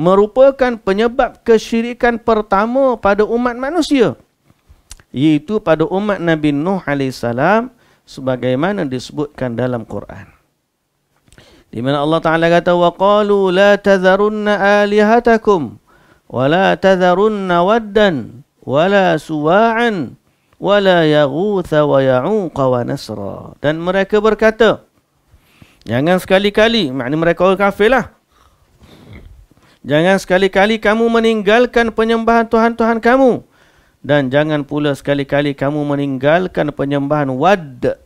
merupakan penyebab kesyirikan pertama pada umat manusia iaitu pada umat Nabi Nuh alaihissalam, sebagaimana disebutkan dalam Quran. Di mana Allah Taala kata wa qalu la tadharunna alihatakum wa la tadharunna waddan wa la suwa'an wa la yaghutha wa ya'uq wa nasra. Dan mereka berkata jangan sekali-kali, maknanya mereka orang kafirlah. Jangan sekali-kali kamu meninggalkan penyembahan Tuhan-Tuhan kamu. Dan jangan pula sekali-kali kamu meninggalkan penyembahan Wad.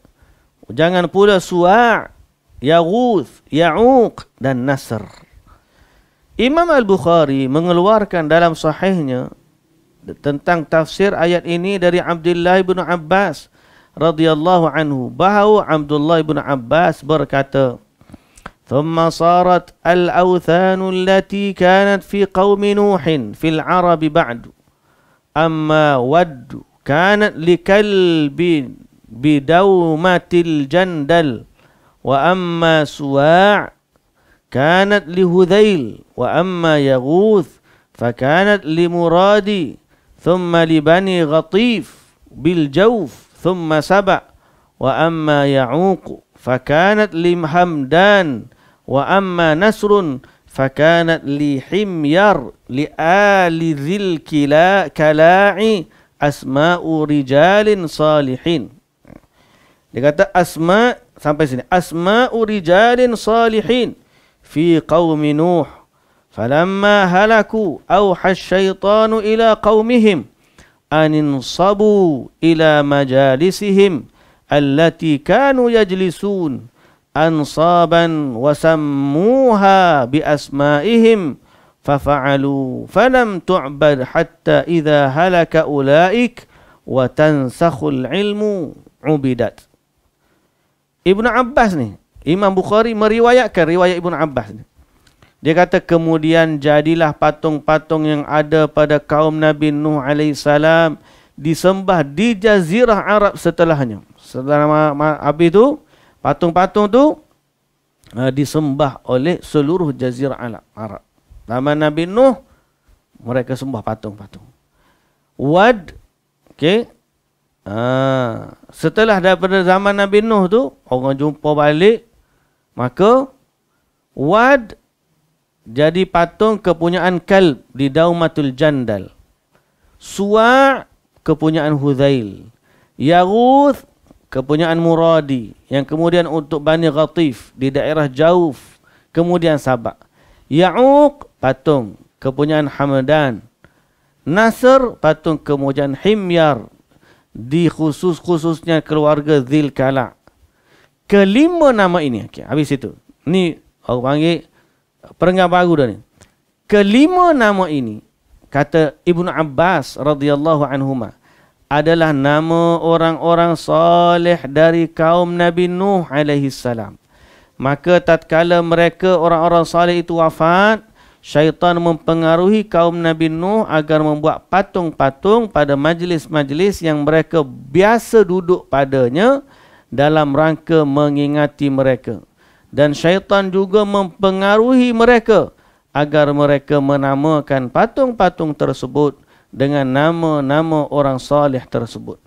Jangan pula Su'a', Yaghuth, Ya'uq dan Nasr. Imam Al-Bukhari mengeluarkan dalam sahihnya tentang tafsir ayat ini dari Abdullah bin Abbas radhiyallahu anhu bahawa Abdullah bin Abbas berkata ثم صارت الأوثان التي كانت في قوم نوح في العرب بعد. أما ود كانت لكلب بدومة الجندل وأما سواع كانت لهذيل وأما يغوث فكانت لمرادي ثم لبني غطيف بالجوف ثم سبع وأما يعوق فكانت لمحمدان وأما نسر فكانت لحمير لآل ذي الكلاع أسماء رجال صالحين Dia kata asma sampai sini. Asma'u rijalin salihin fi qaumi Nuh. Falamma halaku awha asyaitanu ila qaumihim an insabu ila majalisihim allati kanu yajlisun ansaban wa sammuha bi asma'ihim fafa'alu falam tu'bad hatta idha halaka ulaik wa tansakhul ilmu ubidat Ibnu Abbas ni Imam Bukhari meriwayatkan riwayat Ibnu Abbas ni dia kata kemudian jadilah patung-patung yang ada pada kaum Nabi Nuh alaihissalam disembah di jazirah Arab setelahnya. Setelah habis tu patung-patung tu uh, disembah oleh seluruh jazirah Arab. Zaman Nabi Nuh mereka sembah patung-patung. Wad okey. Uh, setelah daripada zaman Nabi Nuh tu orang jumpa balik maka Wad jadi patung kepunyaan Kalb di Daumatul Jandal. Suwa' kepunyaan Hudhail. Yaguth kepunyaan Muradi yang kemudian untuk Bani Ghatif di daerah Jauf kemudian Sabak. Ya'uq patung kepunyaan Hamadan. Nasr patung kemudian Himyar di khusus-khususnya keluarga Zil Kala. Kelima nama ini. Okay, habis itu. Ni orang panggil perenggan baru dah ni. Kelima nama ini kata Ibnu Abbas radhiyallahu anhuma adalah nama orang-orang soleh dari kaum Nabi Nuh alaihi salam. Maka tatkala mereka orang-orang soleh itu wafat, syaitan mempengaruhi kaum Nabi Nuh agar membuat patung-patung pada majlis-majlis yang mereka biasa duduk padanya dalam rangka mengingati mereka dan syaitan juga mempengaruhi mereka agar mereka menamakan patung-patung tersebut dengan nama-nama orang salih tersebut.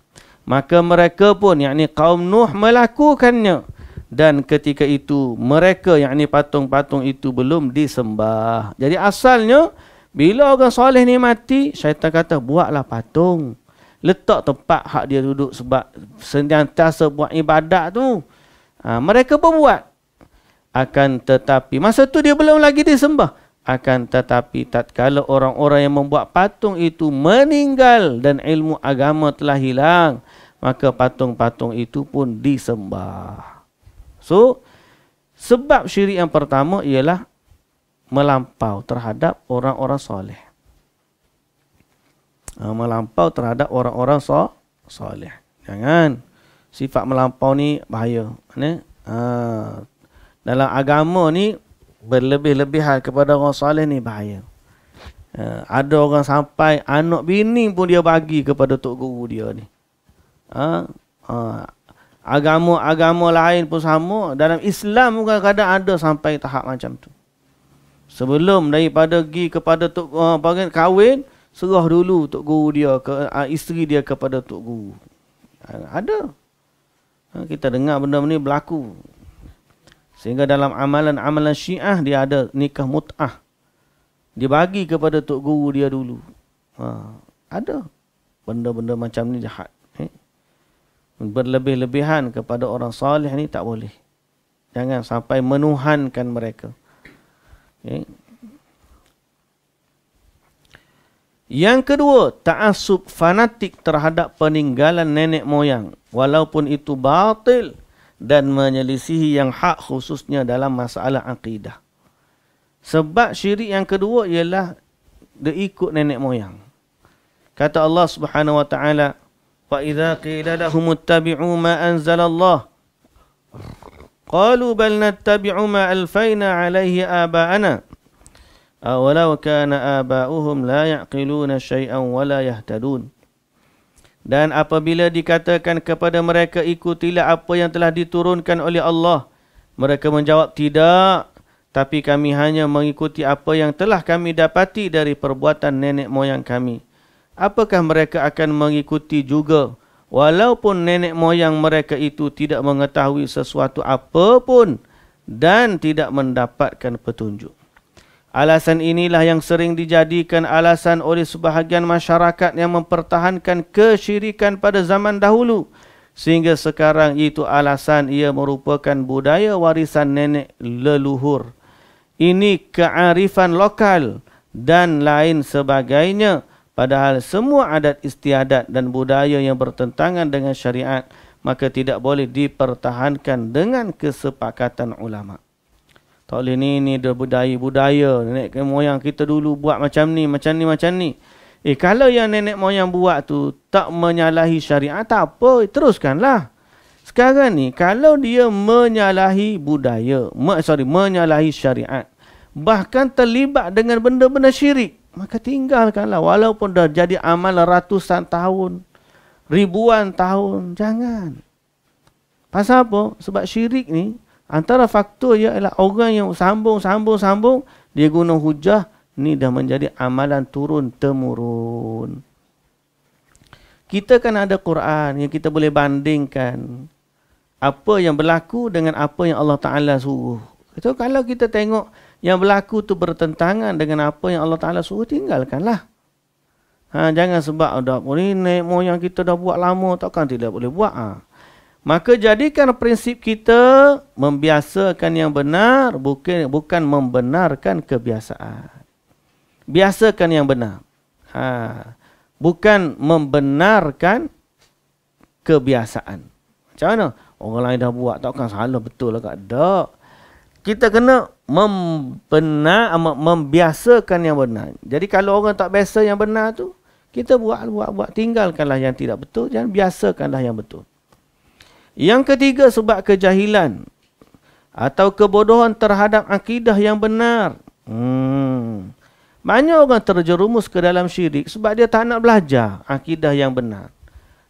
Maka mereka pun yakni kaum Nuh melakukannya dan ketika itu mereka yakni patung-patung itu belum disembah. Jadi asalnya Bila orang soleh ni mati, syaitan kata buatlah patung. Letak tempat hak dia duduk sebab sentiasa buat ibadat tu. Ha, mereka pun buat. Akan tetapi, masa tu dia belum lagi disembah. Akan tetapi, tatkala orang-orang yang membuat patung itu meninggal dan ilmu agama telah hilang, maka patung-patung itu pun disembah. So, sebab syirik yang pertama ialah melampau terhadap orang-orang soleh. Ha, melampau terhadap orang-orang so soleh. Jangan. Sifat melampau ni bahaya. Mana? Ha, dalam agama ni, berlebih-lebihan kepada orang soleh ni bahaya. Ha, ada orang sampai anak bini pun dia bagi kepada tok guru dia ni. Ha, ha, agama-agama lain pun sama. Dalam Islam pun kadang-kadang ada sampai tahap macam tu. Sebelum daripada pergi kepada tok uh, kahwin, serah dulu tok guru dia ke uh, isteri dia kepada tok guru. Uh, ada. Uh, kita dengar benda ni berlaku. Sehingga dalam amalan-amalan Syiah dia ada nikah mut'ah. Dia bagi kepada tok guru dia dulu. Uh, ada. Benda-benda macam ni jahat. Eh? Berlebih-lebihan kepada orang salih ni tak boleh. Jangan sampai menuhankan mereka. Okay. Yang kedua, ta'asub fanatik terhadap peninggalan nenek moyang. Walaupun itu batil dan menyelisihi yang hak khususnya dalam masalah akidah. Sebab syirik yang kedua ialah dia ikut nenek moyang. Kata Allah Subhanahu wa taala, "Wa idza qila lahum ittabi'u ma anzala Allah" Qalu bal nattabi'u ma alfayna alayhi aba'ana Awalaw kana aba'uhum la ya'qiluna shay'an wa la yahtadun dan apabila dikatakan kepada mereka ikutilah apa yang telah diturunkan oleh Allah, mereka menjawab tidak, tapi kami hanya mengikuti apa yang telah kami dapati dari perbuatan nenek moyang kami. Apakah mereka akan mengikuti juga walaupun nenek moyang mereka itu tidak mengetahui sesuatu apapun dan tidak mendapatkan petunjuk. Alasan inilah yang sering dijadikan alasan oleh sebahagian masyarakat yang mempertahankan kesyirikan pada zaman dahulu sehingga sekarang itu alasan ia merupakan budaya warisan nenek leluhur. Ini kearifan lokal dan lain sebagainya Padahal semua adat istiadat dan budaya yang bertentangan dengan syariat maka tidak boleh dipertahankan dengan kesepakatan ulama. Tak boleh ni ni dah budaya-budaya nenek moyang kita dulu buat macam ni, macam ni, macam ni. Eh kalau yang nenek moyang buat tu tak menyalahi syariat tak apa, teruskanlah. Sekarang ni kalau dia menyalahi budaya, sorry menyalahi syariat bahkan terlibat dengan benda-benda syirik maka tinggalkanlah walaupun dah jadi amal ratusan tahun ribuan tahun jangan pasal apa sebab syirik ni antara faktor ialah orang yang sambung sambung sambung dia guna hujah ni dah menjadi amalan turun temurun kita kan ada Quran yang kita boleh bandingkan apa yang berlaku dengan apa yang Allah Taala suruh itu kalau kita tengok yang berlaku tu bertentangan dengan apa yang Allah Ta'ala suruh tinggalkanlah. Ha, jangan sebab dah boleh naik moyang kita dah buat lama takkan tidak boleh buat. Ha. Maka jadikan prinsip kita membiasakan yang benar bukan bukan membenarkan kebiasaan. Biasakan yang benar. Ha. Bukan membenarkan kebiasaan. Macam mana? Orang lain dah buat takkan salah betul lah tak? Tak kita kena membenar membiasakan yang benar. Jadi kalau orang tak biasa yang benar tu, kita buat buat buat tinggalkanlah yang tidak betul, jangan biasakanlah yang betul. Yang ketiga sebab kejahilan atau kebodohan terhadap akidah yang benar. Hmm. Banyak orang terjerumus ke dalam syirik sebab dia tak nak belajar akidah yang benar.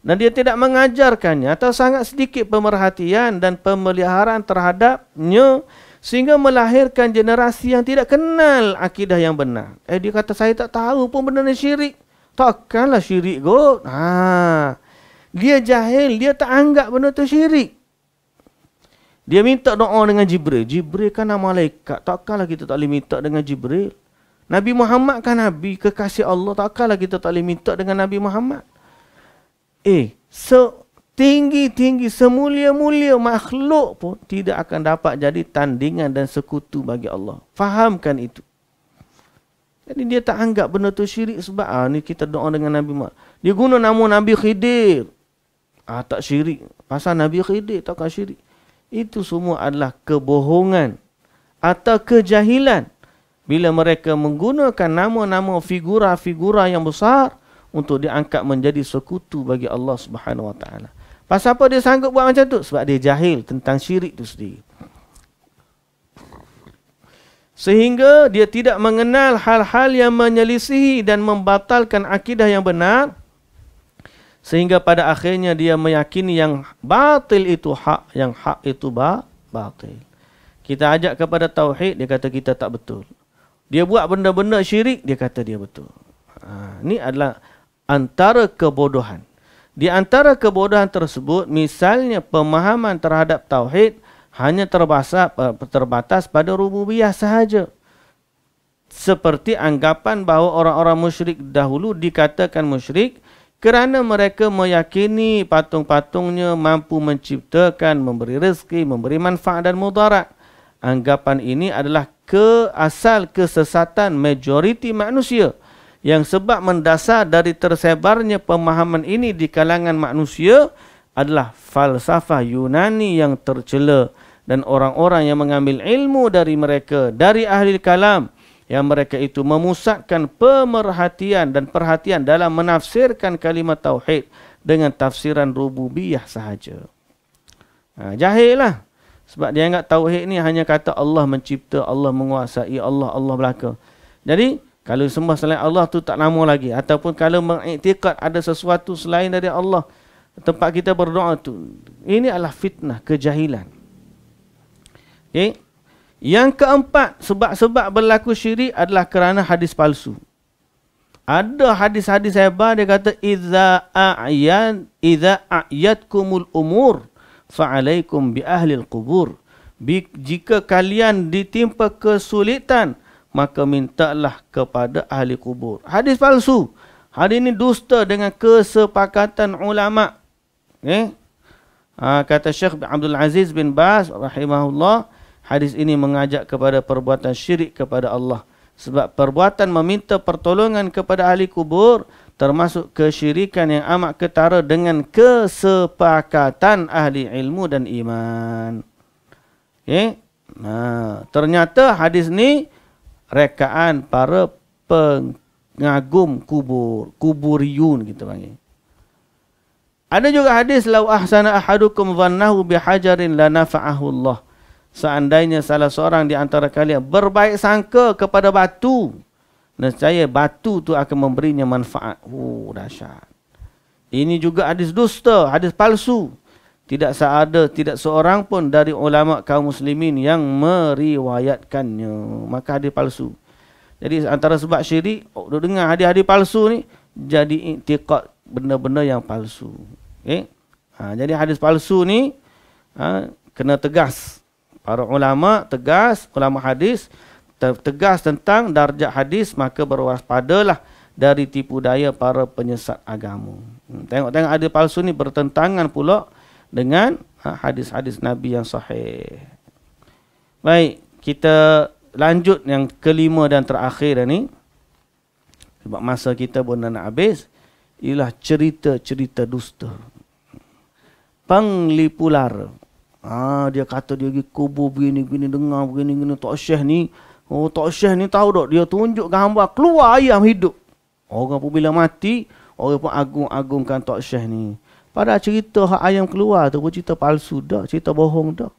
Dan dia tidak mengajarkannya atau sangat sedikit pemerhatian dan pemeliharaan terhadapnya Sehingga melahirkan generasi yang tidak kenal akidah yang benar. Eh dia kata saya tak tahu pun benda ni syirik. Takkanlah syirik kot. Ha. Dia jahil, dia tak anggap benda tu syirik. Dia minta doa dengan Jibril. Jibril kan nama malaikat. Takkanlah kita tak boleh minta dengan Jibril. Nabi Muhammad kan Nabi kekasih Allah. Takkanlah kita tak boleh minta dengan Nabi Muhammad. Eh, setinggi-tinggi, semulia-mulia makhluk pun tidak akan dapat jadi tandingan dan sekutu bagi Allah. Fahamkan itu. Jadi dia tak anggap benda tu syirik sebab ah ni kita doa dengan Nabi Muhammad. Dia guna nama Nabi Khidir. Ah tak syirik. Pasal Nabi Khidir takkan syirik. Itu semua adalah kebohongan atau kejahilan bila mereka menggunakan nama-nama figura-figura yang besar untuk diangkat menjadi sekutu bagi Allah Subhanahu Wa Taala. Pasal apa dia sanggup buat macam tu? Sebab dia jahil tentang syirik itu sendiri. Sehingga dia tidak mengenal hal-hal yang menyelisihi dan membatalkan akidah yang benar. Sehingga pada akhirnya dia meyakini yang batil itu hak, yang hak itu ba batil. Kita ajak kepada tauhid, dia kata kita tak betul. Dia buat benda-benda syirik, dia kata dia betul. Ha, ini adalah antara kebodohan. Di antara kebodohan tersebut, misalnya pemahaman terhadap tauhid, hanya terbatas pada rububiyah sahaja. Seperti anggapan bahawa orang-orang musyrik dahulu dikatakan musyrik kerana mereka meyakini patung-patungnya mampu menciptakan, memberi rezeki, memberi manfaat dan mudarat. Anggapan ini adalah keasal kesesatan majoriti manusia yang sebab mendasar dari tersebarnya pemahaman ini di kalangan manusia adalah falsafah Yunani yang tercela dan orang-orang yang mengambil ilmu dari mereka dari ahli kalam yang mereka itu memusatkan pemerhatian dan perhatian dalam menafsirkan kalimat tauhid dengan tafsiran rububiyah sahaja. Ha, jahil lah. Sebab dia ingat tauhid ni hanya kata Allah mencipta, Allah menguasai, Allah Allah belaka. Jadi, kalau sembah selain Allah tu tak nama lagi. Ataupun kalau mengiktikat ada sesuatu selain dari Allah, tempat kita berdoa tu. Ini adalah fitnah, kejahilan. Okay. Yang keempat, sebab-sebab berlaku syirik adalah kerana hadis palsu. Ada hadis-hadis hebat dia kata idza a'yan idza a'yatkumul umur fa'alaikum bi ahli al-qubur. Jika kalian ditimpa kesulitan, maka mintalah kepada ahli kubur. Hadis palsu. Hadis ini dusta dengan kesepakatan ulama. Okay. Ha, kata Syekh Abdul Aziz bin Baz rahimahullah, hadis ini mengajak kepada perbuatan syirik kepada Allah. Sebab perbuatan meminta pertolongan kepada ahli kubur termasuk kesyirikan yang amat ketara dengan kesepakatan ahli ilmu dan iman. Okay? Nah, ternyata hadis ni rekaan para pengagum kubur, kuburiyun kita panggil. Ada juga hadis lau ahsana ahadukum dhannahu bihajarin la nafa'ahu Allah seandainya salah seorang di antara kalian berbaik sangka kepada batu, nescaya batu tu akan memberinya manfaat. Oh, dahsyat. Ini juga hadis dusta, hadis palsu. Tidak seada, tidak seorang pun dari ulama kaum muslimin yang meriwayatkannya. Maka hadis palsu. Jadi antara sebab syirik, oh, dengar hadis-hadis palsu ni, jadi iktiqat benda-benda yang palsu. Okay? Ha, jadi hadis palsu ni, ha, kena tegas para ulama tegas, ulama hadis tegas tentang darjat hadis maka berwaspadalah dari tipu daya para penyesat agama. Hmm, tengok-tengok ada palsu ni bertentangan pula dengan ha, hadis-hadis Nabi yang sahih. Baik, kita lanjut yang kelima dan terakhir ni. Sebab masa kita pun nak habis. Ialah cerita-cerita dusta. Penglipular. Ha, dia kata dia pergi kubur begini, begini, dengar begini, begini. Tok Syekh ni, oh Tok Syekh ni tahu tak, dia tunjuk gambar keluar ayam hidup. Orang pun bila mati, orang pun agung-agungkan Tok Syekh ni. Pada cerita hak ayam keluar tu pun cerita palsu dah, cerita bohong dah.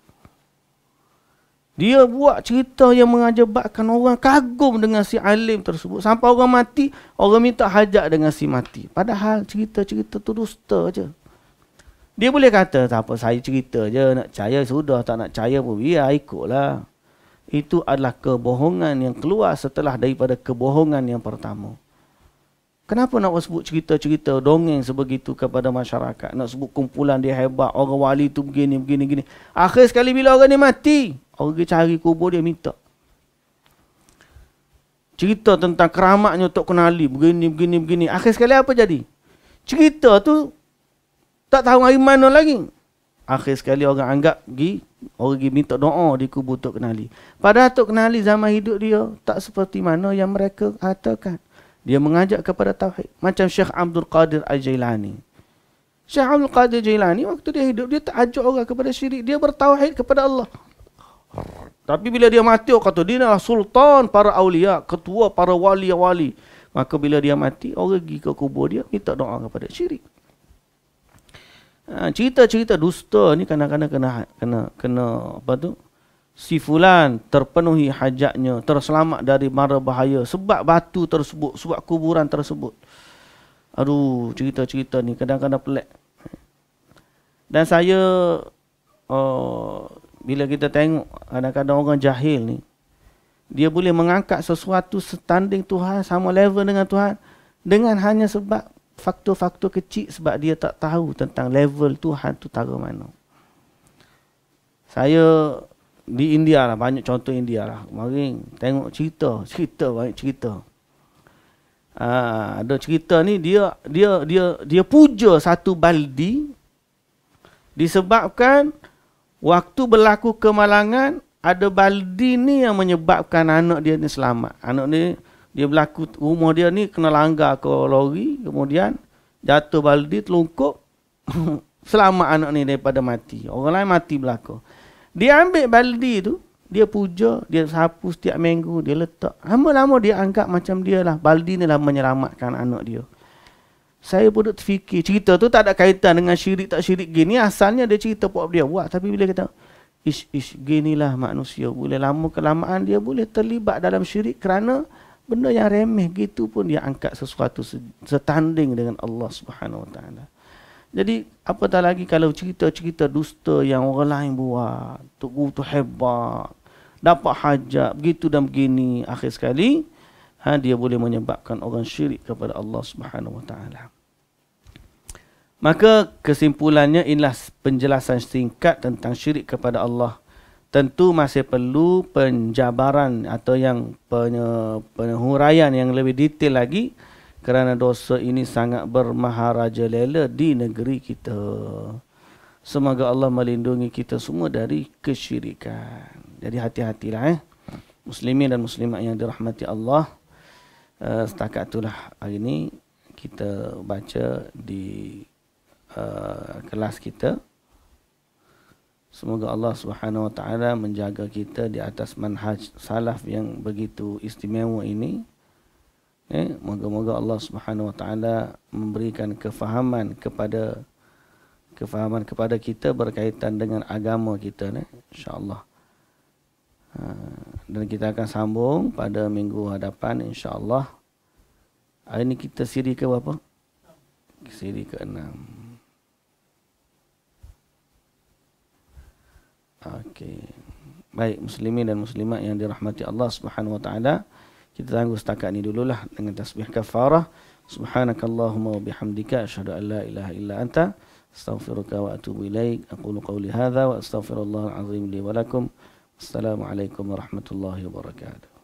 Dia buat cerita yang mengajabatkan orang kagum dengan si alim tersebut. Sampai orang mati, orang minta hajat dengan si mati. Padahal cerita-cerita tu dusta je. Dia boleh kata, tak apa, saya cerita je, nak percaya sudah, tak nak percaya pun, biar ikutlah. Itu adalah kebohongan yang keluar setelah daripada kebohongan yang pertama. Kenapa nak sebut cerita-cerita dongeng sebegitu kepada masyarakat? Nak sebut kumpulan dia hebat, orang wali tu begini, begini, begini. Akhir sekali bila orang ni mati, orang cari kubur dia minta. Cerita tentang keramatnya Tok Kenali. Begini, begini, begini. Akhir sekali apa jadi? Cerita tu tak tahu hari mana lagi. Akhir sekali orang anggap pergi orang pergi minta doa di kubur Tok Kenali. Padahal Tok Kenali zaman hidup dia tak seperti mana yang mereka katakan. Dia mengajak kepada tauhid macam Syekh Abdul Qadir Al-Jailani. Syekh Abdul Qadir Jailani waktu dia hidup dia tak ajak orang kepada syirik, dia bertauhid kepada Allah. Tapi bila dia mati orang kata dia adalah sultan para aulia, ketua para wali-wali. Maka bila dia mati orang pergi ke kubur dia minta doa kepada syirik. Ha, cerita-cerita dusta ni kadang-kadang kena kena kena apa tu? Si fulan terpenuhi hajatnya, terselamat dari mara bahaya sebab batu tersebut, sebab kuburan tersebut. Aduh, cerita-cerita ni kadang-kadang pelik. Dan saya uh, bila kita tengok kadang-kadang orang jahil ni dia boleh mengangkat sesuatu setanding Tuhan sama level dengan Tuhan dengan hanya sebab faktor-faktor kecil sebab dia tak tahu tentang level Tuhan tu taruh mana. Saya di India lah, banyak contoh India lah. Kemarin tengok cerita, cerita banyak cerita. Uh, ada cerita ni dia dia dia dia puja satu baldi disebabkan waktu berlaku kemalangan ada baldi ni yang menyebabkan anak dia ni selamat. Anak ni dia berlaku rumah dia ni kena langgar ke lori kemudian jatuh baldi terlungkup selamat anak ni daripada mati. Orang lain mati berlaku. Dia ambil baldi tu dia puja dia sapu setiap minggu dia letak. Lama-lama dia anggap macam dia lah. Baldi ni lah menyelamatkan anak dia. Saya pun terfikir. Cerita tu tak ada kaitan dengan syirik tak syirik gini. Asalnya dia cerita buat dia buat. Tapi bila kata ish ish ginilah manusia. Boleh lama kelamaan dia boleh terlibat dalam syirik kerana benda yang remeh gitu pun dia angkat sesuatu setanding dengan Allah Subhanahu Wa Taala. Jadi apatah lagi kalau cerita-cerita dusta yang orang lain buat, tu tu hebat, dapat hajat begitu dan begini akhir sekali ha, dia boleh menyebabkan orang syirik kepada Allah Subhanahu Wa Taala. Maka kesimpulannya inilah penjelasan singkat tentang syirik kepada Allah tentu masih perlu penjabaran atau yang penghuraian yang lebih detail lagi kerana dosa ini sangat bermaharaja lela di negeri kita. Semoga Allah melindungi kita semua dari kesyirikan. Jadi hati-hatilah eh. Muslimin dan muslimat yang dirahmati Allah. Uh, setakat itulah hari ini kita baca di uh, kelas kita. Semoga Allah Subhanahu Wa Taala menjaga kita di atas manhaj salaf yang begitu istimewa ini. Eh, moga-moga Allah Subhanahu Wa Taala memberikan kefahaman kepada kefahaman kepada kita berkaitan dengan agama kita ni, insya-Allah. Ha, dan kita akan sambung pada minggu hadapan insya-Allah. Hari ini kita siri ke berapa? Siri ke-6. Okey. Baik muslimin dan muslimat yang dirahmati Allah Subhanahu wa taala. Kita tunggu setakat ini dululah dengan tasbih kafarah. Subhanakallahumma wa bihamdika asyhadu an la ilaha illa anta astaghfiruka wa atubu ilaik. Aqulu qawli hadha wa astaghfirullahal azim li wa lakum. Assalamualaikum warahmatullahi wabarakatuh.